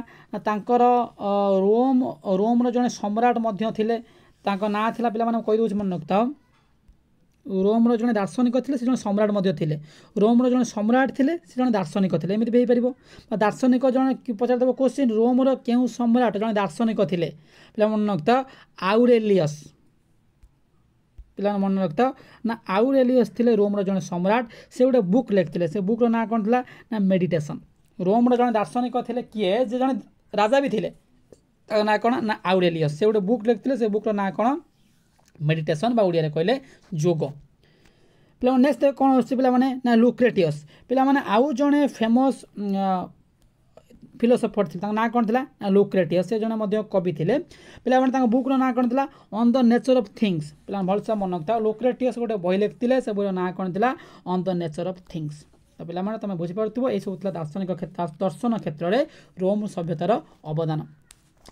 ତାଙ୍କର ରୋମ୍ ରୋମ୍ର ଜଣେ ସମ୍ରାଟ ମଧ୍ୟ ଥିଲେ ତାଙ୍କ ନାଁ ଥିଲା ପିଲାମାନେ କହିଦେଉଛି ମନେ ରଖିଥାଉ ରୋମ୍ର ଜଣେ ଦାର୍ଶନିକ ଥିଲେ ସେ ଜଣେ ସମ୍ରାଟ ମଧ୍ୟ ଥିଲେ ରୋମ୍ର ଜଣେ ସମ୍ରାଟ ଥିଲେ ସେ ଜଣେ ଦାର୍ଶନିକ ଥିଲେ ଏମିତି ବି ହେଇପାରିବ ବା ଦାର୍ଶନିକ ଜଣେ ପଚାରିଦେବ କୋଶ୍ଚିନ୍ ରୋମ୍ର କେଉଁ ସମ୍ରାଟ ଜଣେ ଦାର୍ଶନିକ ଥିଲେ ପିଲାମାନେ ମନେ ରଖ ତ ଆଉରେଲିୟସ୍ ପିଲାମାନେ ମନେ ରଖ ତ ନା ଆଉରେଲିୟସ୍ ଥିଲେ ରୋମ୍ର ଜଣେ ସମ୍ରାଟ ସେ ଗୋଟେ ବୁକ୍ ଲେଖିଥିଲେ ସେ ବୁକ୍ର ନାଁ କ'ଣ ଥିଲା ନା ମେଡ଼ିଟେସନ୍ ରୋମ୍ର ଜଣେ ଦାର୍ଶନିକ ଥିଲେ କିଏ ଯେ ଜଣେ ରାଜା ବି ଥିଲେ ତାଙ୍କ ନାଁ କ'ଣ ନା ଆଉରେଲିୟସ୍ ସେ ଗୋଟେ ବୁକ୍ ଲେଖିଥିଲେ ସେ ବୁକ୍ର ନାଁ କ'ଣ মেডিটেসন বা ওড়িয়ার কহিলেন যোগ ପିଲାମାନେ ନେକ୍ସଟ କ'ଣ ଆସୁଛି ପିଲାମାନେ ନା ଲୁକ୍ରେଟିୟସ୍ ପିଲାମାନେ ଆଉ ଜଣେ ଫେମସ୍ ଫିଲୋସଫର ଥିଲେ ତାଙ୍କ ନାଁ କ'ଣ ଥିଲା ନା ଲୁକ୍ରେଟିୟସ୍ ସେ ଜଣେ ମଧ୍ୟ କବି ଥିଲେ ପିଲାମାନେ ତାଙ୍କ ବୁକ୍ର ନାଁ କ'ଣ ଥିଲା on the nature of things ପିଲାମାନେ ଭଲସେ ମନେ ରଖିଥାଉ ଲୁକ୍ରେଟିୟସ୍ ଗୋଟେ ବହି ଲେଖିଥିଲେ ସେ ବହିର ନାଁ କ'ଣ ଥିଲା on the nature of things ତ ପିଲାମାନେ ତୁମେ ବୁଝିପାରୁଥିବ ଏସବୁ ଥିଲା ଦାର୍ଶନିକ ଦର୍ଶନ କ୍ଷେତ୍ରରେ ରୋମ୍ ସଭ୍ୟତାର ଅବଦାନ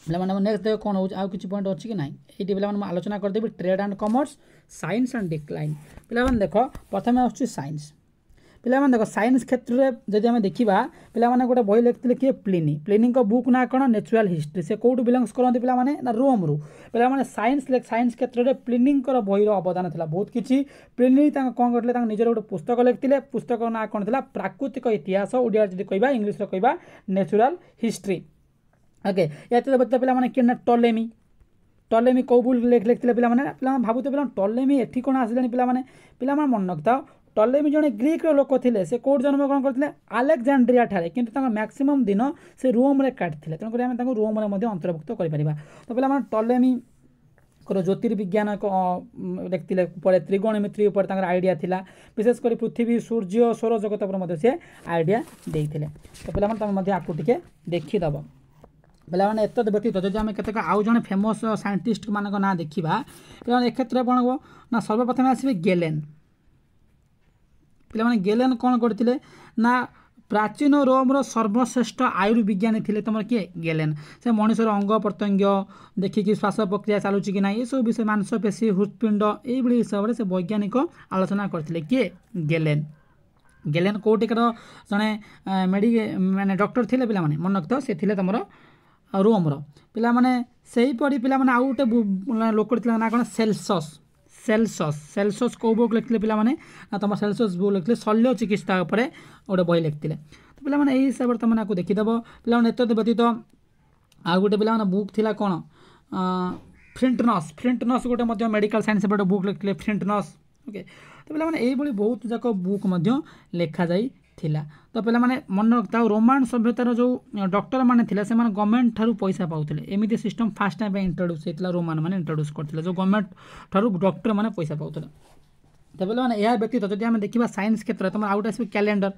ପିଲାମାନେ ନେକ୍ସଟ ଦେଖ କ'ଣ ହେଉଛି ଆଉ କିଛି ପଏଣ୍ଟ ଅଛି କି ନାହିଁ ଏଇଠି ପିଲାମାନେ ମୁଁ ଆଲୋଚନା କରିଦେବି trade and commerce science and decline ପିଲାମାନେ ଦେଖ ପ୍ରଥମେ ଆସୁଛି ସାଇନ୍ସ ପିଲାମାନେ ଦେଖ ସାଇନ୍ସ କ୍ଷେତ୍ରରେ ଯଦି ଆମେ ଦେଖିବା ପିଲାମାନେ ଗୋଟେ ବହି ଲେଖିଥିଲେ କିଏ ପ୍ଲିନି ପ୍ଲିନିଙ୍କ ବୁକ୍ ନାଁ କ'ଣ ନେଚୁରାଲ୍ ହିଷ୍ଟ୍ରି ସେ କେଉଁଠୁ ବିଲଙ୍ଗସ୍ କରନ୍ତି ପିଲାମାନେ ନା ରୋମ୍ରୁ ପିଲାମାନେ ସାଇନ୍ସ ସାଇନ୍ସ କ୍ଷେତ୍ରରେ ପ୍ଲିନିଙ୍କର ବହିର ଅବଦାନ ଥିଲା ବହୁତ କିଛି ପ୍ଲିନି ତାଙ୍କ କ'ଣ କରିଥିଲେ ତାଙ୍କ ନିଜର ଗୋଟେ ପୁସ୍ତକ ଲେଖିଥିଲେ ପୁସ୍ତକ ନାଁ କ'ଣ ଥିଲା ପ୍ରାକୃତିକ ଇତିହାସ ଓଡ଼ିଆରେ ଯଦି କହିବା ଇଂଲିଶରେ କହିବା ନେଚୁରାଲ୍ ହିଷ୍ଟ୍ରି ಓಕೆ ಎತ್ತದ ಬತ್ತ ಪಿಲಾಮನೆ ಕಿನ್ನ ಟೊಲೆಮಿ ଟଲେମି କେଉଁ ଭୁଲ ଲେଖିଥିଲେ ପିଲାମାନେ ପିଲାମାନେ ଭାବୁଥିଲେ ପିଲାମାନେ ଟଲେମି ଏଠି କ'ଣ ଆସିଲେଣି ପିଲାମାନେ ପିଲାମାନେ ମନେ ରଖିଥାଅ ଟଲେମି ଜଣେ ଗ୍ରୀକର ଲୋକ ଥିଲେ ସେ କେଉଁଠି ଜନ୍ମଗ୍ରହଣ କରିଥିଲେ ଆଲେକ୍ଜାଣ୍ଡ୍ରିଆ ଠାରେ କିନ୍ତୁ ତାଙ୍କ ମ୍ୟାକ୍ସିମମ୍ ଦିନ ସେ ରୋମ୍ରେ କାଟିଥିଲେ ତେଣୁକରି ଆମେ ତାଙ୍କୁ ରୋମ୍ରେ ମଧ୍ୟ ଅନ୍ତର୍ଭୁକ୍ତ କରିପାରିବା ତ ପିଲାମାନେ ଟଲେମି ଙ୍କର ଜ୍ୟୋତିର୍ବିଜ୍ଞାନ ଏକ ଲେଖିଥିଲେ ଉପରେ ତ୍ରିଗୋଣମିତ୍ରୀ ଉପରେ ତାଙ୍କର ଆଇଡ଼ିଆ ଥିଲା ବିଶେଷ କରି ପୃଥିବୀ ସୂର୍ଯ୍ୟ ସୌରଜଗତ ଉପରେ ମଧ୍ୟ ସେ ଆଇଡ଼ିଆ ଦେଇଥିଲେ ତ ପିଲାମାନେ ତୁମେ ମଧ୍ୟ ଆକୁ ଟିକେ ଦେଖିଦେବ ପିଲାମାନେ ଏତଦ୍ ବ୍ୟତୀତ ଯଦି ଆମେ କେତେକ ଆଉ ଜଣେ ଫେମସ୍ ସାଇଣ୍ଟିଷ୍ଟମାନଙ୍କ ନାଁ ଦେଖିବା ପିଲାମାନେ ଏ କ୍ଷେତ୍ରରେ କ'ଣ ହେବ ନା ସର୍ବପ୍ରଥମେ ଆସିବେ ଗେଲେନ୍ ପିଲାମାନେ ଗେଲେନ୍ କ'ଣ କରିଥିଲେ ନା ପ୍ରାଚୀନ ରୋମ୍ର ସର୍ବଶ୍ରେଷ୍ଠ ଆୟୁର୍ବିଜ୍ଞାନୀ ଥିଲେ ତୁମର କିଏ ଗେଲେନ୍ ସେ ମଣିଷର ଅଙ୍ଗ ପ୍ରତ୍ୟଙ୍ଗ ଦେଖିକି ଶ୍ୱାସ ପ୍ରକ୍ରିୟା ଚାଲୁଛି କି ନାହିଁ ଏସବୁ ବିଷୟ ମାଂସପେଶୀ ହୃତ୍ପିଣ୍ଡ ଏଇଭଳି ହିସାବରେ ସେ ବୈଜ୍ଞାନିକ ଆଲୋଚନା କରିଥିଲେ କିଏ ଗେଲେନ୍ ଗେଲେନ୍ କେଉଁଠିକାର ଜଣେ ମେଡ଼ି ମାନେ ଡକ୍ଟର ଥିଲେ ପିଲାମାନେ ମନେ ରଖିଥାଅ ସେ ଥିଲେ ତୁମର ରୋମ୍ର ପିଲାମାନେ ସେହିପରି ପିଲାମାନେ ଆଉ ଗୋଟେ ଲୋକଟି ଥିଲା ନା କ'ଣ ସେଲସସ୍ ସେଲସସ୍ ସେଲସସ୍ କେଉଁ ବୁକ୍ ଲେଖିଥିଲେ ପିଲାମାନେ ନା ତୁମ ସେଲସସ୍ ବୁକ୍ ଲେଖିଥିଲେ ଶଲ୍ୟ ଚିକିତ୍ସା ଉପରେ ଗୋଟେ ବହି ଲେଖିଥିଲେ ତ ପିଲାମାନେ ଏହି ହିସାବରେ ତୁମେ ଆକୁ ଦେଖିଦେବ ପିଲାମାନେ ଏତଦ୍ ବ୍ୟତୀତ ଆଉ ଗୋଟେ ପିଲାମାନେ ବୁକ୍ ଥିଲା କ'ଣ ଫ୍ରିଣ୍ଟନସ୍ ଫ୍ରିଣ୍ଟନସ୍ ଗୋଟେ ମଧ୍ୟ ମେଡ଼ିକାଲ ସାଇନ୍ସ ଉପରେ ଗୋଟେ ବୁକ୍ ଲେଖିଥିଲେ ଫ୍ରିଣ୍ଟନସ୍ ଓକେ ତ ପିଲାମାନେ ଏଇଭଳି ବହୁତ ଯାକ ବୁକ୍ ମଧ୍ୟ ଲେଖାଯାଇ ଥିଲା ତ ପିଲାମାନେ ମନେ ରଖିଥାଉ ରୋମାନ୍ ସଭ୍ୟତାର ଯେଉଁ ଡକ୍ଟରମାନେ ଥିଲା ସେମାନେ ଗଭର୍ଣ୍ଣମେଣ୍ଟ ଠାରୁ ପଇସା ପାଉଥିଲେ ଏମିତି ସିଷ୍ଟମ୍ ଫାର୍ଷ୍ଟ ଟାଇମ୍ ପାଇଁ ଇଣ୍ଟ୍ରୋଡ୍ୟୁସ୍ ହେଇଥିଲା ରୋମାନମାନେ ଇଣ୍ଟ୍ରୋଡ୍ୟୁସ୍ କରିଥିଲେ ଯେଉଁ ଗଭର୍ଣ୍ଣମେଣ୍ଟ ଠାରୁ ଡକ୍ଟରମାନେ ପଇସା ପାଉଥିଲେ ତ ପିଲାମାନେ ଏହା ବ୍ୟତୀତ ଯଦି ଆମେ ଦେଖିବା ସାଇନ୍ସ କ୍ଷେତ୍ରରେ ତୁମର ଆଉ ଗୋଟେ ଆସିବ କ୍ୟାଲେଣ୍ଡର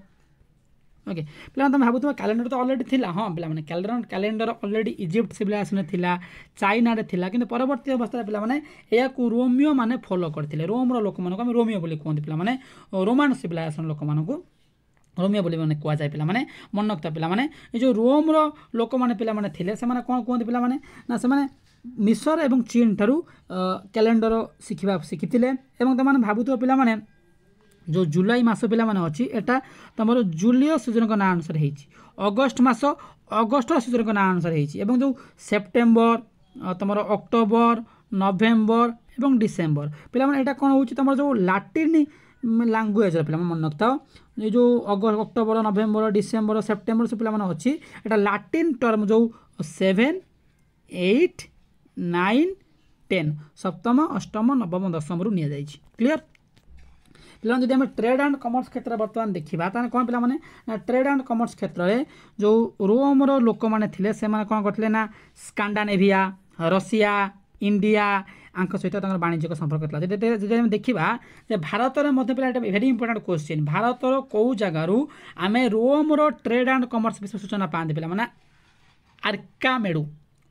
ଓକେ ପିଲାମାନେ ତୁମେ ଭାବୁଥିବ କ୍ୟାଲେଣ୍ଡର ତ ଅଲରେଡ଼ି ଥିଲା ହଁ ପିଲାମାନେ କ୍ୟାଲେଣ୍ଡର କ୍ୟାଲେଣ୍ଡର ଅଲରେଡ଼ି ଇଜିପ୍ଟ ସିଭିଲାଇଜେସନରେ ଥିଲା ଚାଇନାରେ ଥିଲା କିନ୍ତୁ ପରବର୍ତ୍ତୀ ଅବସ୍ଥାରେ ପିଲାମାନେ ଏହାକୁ ରୋମିଓମାନେ ଫଲୋ କରିଥିଲେ ରୋମର ଲୋକମାନଙ୍କୁ ଆମେ ରୋମିଓ ବୋଲି କୁହନ୍ତି ପିଲାମାନେ ରୋମାନ ସିଭିଲାଇଜେସନ ଲୋକମାନଙ୍କୁ ରୋମିଓ ବୋଲି ମାନେ କୁହାଯାଏ ପିଲାମାନେ ମନୋକ୍ତ ପିଲାମାନେ ଏ ଯେଉଁ ରୋମ୍ର ଲୋକମାନେ ପିଲାମାନେ ଥିଲେ ସେମାନେ କ'ଣ କୁହନ୍ତି ପିଲାମାନେ ନା ସେମାନେ ମିଶର ଏବଂ ଚୀନ୍ ଠାରୁ କ୍ୟାଲେଣ୍ଡର ଶିଖିବା ଶିଖିଥିଲେ ଏବଂ ସେମାନେ ଭାବୁଥିବା ପିଲାମାନେ ଯେଉଁ ଜୁଲାଇ ମାସ ପିଲାମାନେ ଅଛି ଏଇଟା ତୁମର ଜୁଲିଓ ସିଜନଙ୍କ ନାଁ ଅନୁସାରେ ହେଇଛି ଅଗଷ୍ଟ ମାସ ଅଗଷ୍ଟ ସିଜନଙ୍କ ନାଁ ଅନୁସାରେ ହେଇଛି ଏବଂ ଯେଉଁ ସେପ୍ଟେମ୍ବର ତୁମର ଅକ୍ଟୋବର ନଭେମ୍ବର ଏବଂ ଡିସେମ୍ବର ପିଲାମାନେ ଏଇଟା କ'ଣ ହେଉଛି ତୁମର ଯେଉଁ ଲାଟିନ୍ ଲାଙ୍ଗୁଏଜ୍ର ପିଲାମାନେ ମନେ ରଖିଥାଅ ଏ ଯେଉଁ ଅକ୍ଟୋବର ନଭେମ୍ବର ଡିସେମ୍ବର ସେପ୍ଟେମ୍ବର ସେ ପିଲାମାନେ ଅଛି ଏଇଟା ଲାଟିନ୍ ଟର୍ମ ଯେଉଁ ସେଭେନ୍ ଏଇଟ୍ ନାଇନ୍ ଟେନ୍ ସପ୍ତମ ଅଷ୍ଟମ ନବମ ଦଶମରୁ ନିଆଯାଇଛି କ୍ଲିଅର୍ ପିଲାମାନେ ଯଦି ଆମେ ଟ୍ରେଡ୍ ଆଣ୍ଡ କମର୍ସ କ୍ଷେତ୍ରରେ ବର୍ତ୍ତମାନ ଦେଖିବା ତାହେଲେ କ'ଣ ପିଲାମାନେ ନା ଟ୍ରେଡ୍ ଆଣ୍ଡ କମର୍ସ କ୍ଷେତ୍ରରେ ଯେଉଁ ରୋମର ଲୋକମାନେ ଥିଲେ ସେମାନେ କ'ଣ କରିଥିଲେ ନା ସ୍କାଣ୍ଡାନେଭିଆ ରଷିଆ ଇଣ୍ଡିଆ ଆଙ୍କ ସହିତ ତାଙ୍କର ବାଣିଜ୍ୟିକ ସମ୍ପର୍କ ଥିଲା ଯଦି ଆମେ ଦେଖିବା ଯେ ଭାରତରେ ମଧ୍ୟ ପିଲା ଏଇଟା ଭେରି ଇମ୍ପୋର୍ଟାଣ୍ଟ କ୍ୱେଶ୍ଚିନ୍ ଭାରତର କେଉଁ ଜାଗାରୁ ଆମେ ରୋମ୍ର ଟ୍ରେଡ୍ ଆଣ୍ଡ କମର୍ସ ବିଷୟରେ ସୂଚନା ପାଆନ୍ତି ପିଲାମାନେ ଆର୍କାମେଡ଼ୁ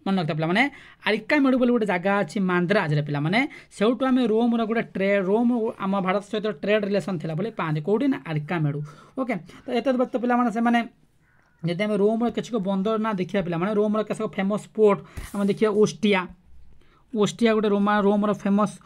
ମନେ ରଖିଥା ପିଲାମାନେ ଆରିକାମେଡ଼ୁ ବୋଲି ଗୋଟେ ଜାଗା ଅଛି ମାନ୍ଦ୍ରାଜରେ ପିଲାମାନେ ସେଇଠୁ ଆମେ ରୋମ୍ର ଗୋଟେ ଟ୍ରେଡ୍ ରୋମ୍ ଆମ ଭାରତ ସହିତ ଟ୍ରେଡ୍ ରିଲେସନ୍ ଥିଲା ବୋଲି ପାଆନ୍ତି କେଉଁଠି ନା ଆରିକାମେଡ଼ୁ ଓକେ ତ ଏତଦ୍ ବ୍ୟକ୍ତ ପିଲାମାନେ ସେମାନେ ଯଦି ଆମେ ରୋମ୍ର କିଛି ବନ୍ଦର ନା ଦେଖିବା ପିଲାମାନେ ରୋମ୍ର କିଛି ଫେମସ୍ ପୋର୍ଟ ଆମେ ଦେଖିବା ଓଷ୍ଟିଆ ଓଷ୍ଟିଆ ଗୋଟେ ରୋମା ରୋମର ଫେମସ୍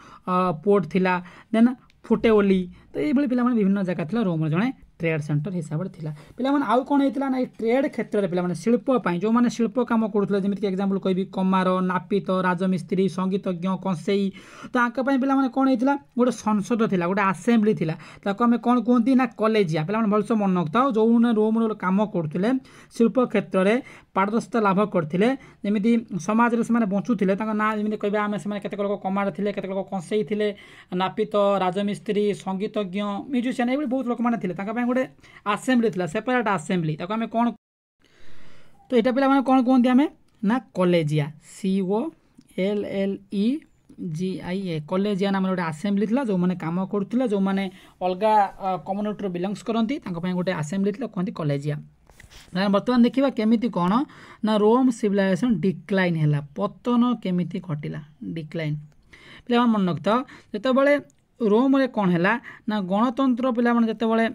ପୋର୍ଟ ଥିଲା ଦେନ୍ ଫୁଟେଓଲି ତ ଏଇଭଳି ପିଲାମାନେ ବିଭିନ୍ନ ଜାଗା ଥିଲା ରୋମର ଜଣେ ଟ୍ରେଡ୍ ସେଣ୍ଟର ହିସାବରେ ଥିଲା ପିଲାମାନେ ଆଉ କ'ଣ ହେଇଥିଲା ନା ଏଇ ଟ୍ରେଡ୍ କ୍ଷେତ୍ରରେ ପିଲାମାନେ ଶିଳ୍ପ ପାଇଁ ଯେଉଁମାନେ ଶିଳ୍ପ କାମ କରୁଥିଲେ ଯେମିତିକି ଏକ୍ଜାମ୍ପଲ୍ କହିବି କମାର ନାପିତ ରାଜମିସ୍ତ୍ରୀ ସଙ୍ଗୀତଜ୍ଞ କଂସେଇ ତ ଆଙ୍କ ପାଇଁ ପିଲାମାନେ କ'ଣ ହେଇଥିଲା ଗୋଟେ ସଂସଦ ଥିଲା ଗୋଟେ ଆସେମ୍ବ୍ଲି ଥିଲା ତାକୁ ଆମେ କ'ଣ କୁହନ୍ତି ନା କଲେଜିଆ ପିଲାମାନେ ଭଲସେ ମନେ ରଖିଥାଉ ଯେଉଁମାନେ ରୁମ୍ରେ କାମ କରୁଥିଲେ ଶିଳ୍ପ କ୍ଷେତ୍ରରେ ପାରଦର୍ଶିତା ଲାଭ କରିଥିଲେ ଯେମିତି ସମାଜରେ ସେମାନେ ବଞ୍ଚୁଥିଲେ ତାଙ୍କ ନାଁ ଯେମିତି କହିବା ଆମେ ସେମାନେ କେତେକ ଲୋକ କମାର ଥିଲେ କେତେକ ଲୋକ କଂସେଇ ଥିଲେ ନାପିତ ରାଜମିସ୍ତ୍ରୀ ସଙ୍ଗୀତଜ୍ଞ ମ୍ୟୁଜିସିଆନ୍ ଏଭଳି ବହୁତ ଲୋକମାନେ ଥିଲେ ତାଙ୍କ ପାଇଁ গোটে ଆସେମ୍ବ୍ଲି ଥିଲା ସେପାରେଟ୍ ଆସେମ୍ବ୍ଲି ତାକୁ ଆମେ କ'ଣ ତ ଏଇଟା ପିଲାମାନେ କ'ଣ କୁହନ୍ତି ଆମେ ନା collegia C O L L E G I A collegia ନାମରେ ଗୋଟେ ଆସେମ୍ବ୍ଲି ଥିଲା ଯେଉଁମାନେ କାମ କରୁଥିଲେ ଯେଉଁମାନେ ଅଲଗା କମ୍ୟୁନିଟିରୁ ବିଲଙ୍ଗସ୍ କରନ୍ତି ତାଙ୍କ ପାଇଁ ଗୋଟେ ଆସେମ୍ବ୍ଲି ଥିଲା କୁହନ୍ତି କଲେଜିଆ ବର୍ତ୍ତମାନ ଦେଖିବା କେମିତି କ'ଣ ନା ରୋମ୍ ସିଭିଲାଇଜେସନ୍ ଡିକ୍ଲାଇନ୍ ହେଲା ପତନ କେମିତି ଘଟିଲା ଡିକ୍ଲାଇନ୍ ପିଲାମାନେ ମନେ ରଖିଥାଅ ଯେତେବେଳେ ରୋମ୍ରେ କ'ଣ ହେଲା ନା ଗଣତନ୍ତ୍ର ପିଲାମାନେ ଯେତେବେଳେ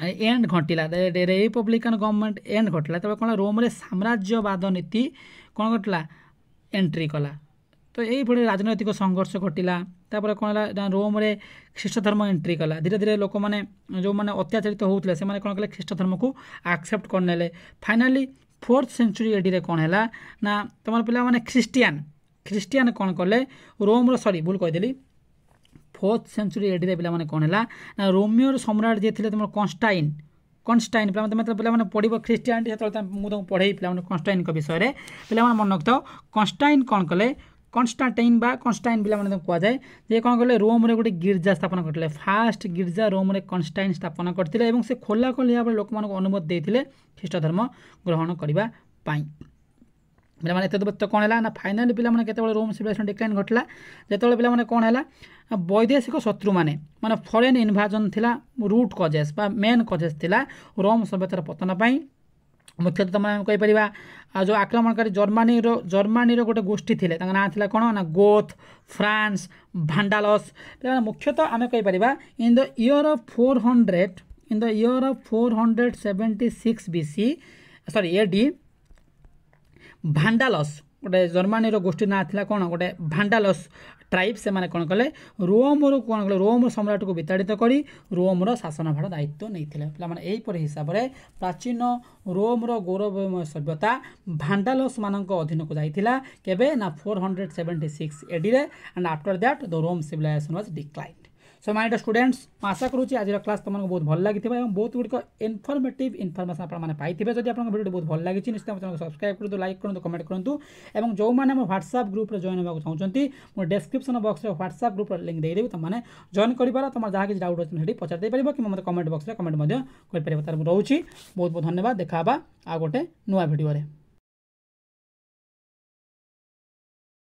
ଏଣ୍ଡ ଘଟିଲା ରିପବ୍ଲିକାନ୍ ଗଭର୍ଣ୍ଣମେଣ୍ଟ ଏଣ୍ଡ ଘଟିଲା ତେବେ କ'ଣ ରୋମ୍ରେ ସାମ୍ରାଜ୍ୟବାଦ ନୀତି କ'ଣ ଘଟିଲା ଏଣ୍ଟ୍ରି କଲା ତ ଏହିଭଳି ରାଜନୈତିକ ସଂଘର୍ଷ ଘଟିଲା ତାପରେ କ'ଣ ହେଲା ନା ରୋମ୍ରେ ଧର୍ମ ଏଣ୍ଟ୍ରି କଲା ଧୀରେ ଧୀରେ ଲୋକମାନେ ଯେଉଁମାନେ ଅତ୍ୟାଚାରିତ ହେଉଥିଲେ ସେମାନେ କ'ଣ କଲେ ଖ୍ରୀଷ୍ଟ ଧର୍ମକୁ ଆକ୍ସେପ୍ଟ କରିନେଲେ ଫାଇନାଲି ଫୋର୍ଥ ସେଞ୍ଚୁରି ଏଡ଼ିରେ କ'ଣ ହେଲା ନା ତୁମର ପିଲାମାନେ ଖ୍ରୀଷ୍ଟିଆନ୍ ଖ୍ରୀଷ୍ଟିଆନ କ'ଣ କଲେ ରୋମ୍ର ସରି ଭୁଲ କହିଦେଲି ଫୋର୍ଥ ସେଞ୍ଚୁରୀ ଏଇଠିରେ ପିଲାମାନେ କ'ଣ ହେଲା ନା ରୋମିଓର ସମ୍ରାଟ ଯିଏ ଥିଲେ ତୁମର କନଷ୍ଟାଇନ୍ କନଷ୍ଟାଇନ୍ ପିଲାମାନେ ତୁମେ ପିଲାମାନେ ପଢ଼ିବ ଖ୍ରୀଷ୍ଟିଆନିଟି ସେତେବେଳେ ମୁଁ ତୁମକୁ ପଢ଼େଇ ପିଲାମାନେ କନଷ୍ଟାଇନ୍ଙ୍କ ବିଷୟରେ ପିଲାମାନେ ମନେ ରଖିଥାଉ କନଷ୍ଟାଇନ୍ କ'ଣ କଲେ কনস্টান্টাইন বা কনস্টাইন পিলামানে তাকে কুযায় যে কোণ কলে রোমরে গোটে গির্জা স্থাপন করলে ফার্স্ট গির্জা রোমরে কনস্টাইন স্থাপন করে এবং সে খোলাখোলি ভাবে লোক অনুমতি দিয়ে খ্রিস্ট ধর্ম গ্রহণ করা पाने दत्त कौन है ना फाइनाल पाला के रोम सिविलइेसन डिक्लाइन घटला जो पे कौन है वैदेशिक शत्रु मैंने मैंने फरेन इनभाजन थी root causes main causes Rome सभ्यतार पतन पर मुख्यतः तुम कहींपर जो आक्रमणकारी जर्मानी जर्मानी गोटे गोष्ठी थे ना थी कौन ना गोथ फ्रांस भांडालस मुख्यतः आम कहींपर in the year of four hundred in the year of four hundred seventy six BC sorry ए ଭାଣ୍ଡାଲସ୍ ଗୋଟେ ଜର୍ମାନୀର ଗୋଷ୍ଠୀ ନାଁ ଥିଲା କ'ଣ ଗୋଟେ ଭାଣ୍ଡାଲସ୍ ଟ୍ରାଇବ୍ ସେମାନେ କ'ଣ କଲେ ରୋମ୍ରୁ କ'ଣ କଲେ ରୋମ୍ର ସମ୍ରାଟକୁ ବିତାଡ଼ିତ କରି ରୋମର ଶାସନଭାର ଦାୟିତ୍ୱ ନେଇଥିଲେ ପିଲାମାନେ ଏହିପରି ହିସାବରେ ପ୍ରାଚୀନ ରୋମ୍ର ଗୌରବମୟ ସଭ୍ୟତା ଭାଣ୍ଡାଲସ୍ ମାନଙ୍କ ଅଧୀନକୁ ଯାଇଥିଲା କେବେ ନା four hundred seventy six ଏଡ଼ିରେ and after that the Rome civilisation was decline সম্মানিত স্টুডেন্টস মু আশা করছি আজর ক্লাস তোমাকে বহুত ভাল লাগি এবং বহুত গুড়ি ইনফরমেটিভ ইনফরমেশন আপনার পাইবে যদি আপনার ভিডিও বহুত ভাল লাগিছে নিশ্চিত চ্যানেল সবসক্রাইব করতে লাইক করতে কমেন্ট করতে এবং যে আমার হোয়াটসঅ্যাপ গ্রুপে জয়েন হওয়া চাহুমান মু ডেসক্রিপশন বক্সরে হোয়াটসঅ্যাপ গ্রুপর লিঙ্ক দিয়ে তোমাকে জয়েন করবার তোমার যা কিছু ডাউট অনেক সেটি পচার দিয়ে পার কিংবা মতো কমেন্ট বক্সরে কমেন্ট করে পার রয়েছে বহুত বহুত ধন্যবাদ দেখা হওয়া আউ গোটে নূয়া ভিডিওরে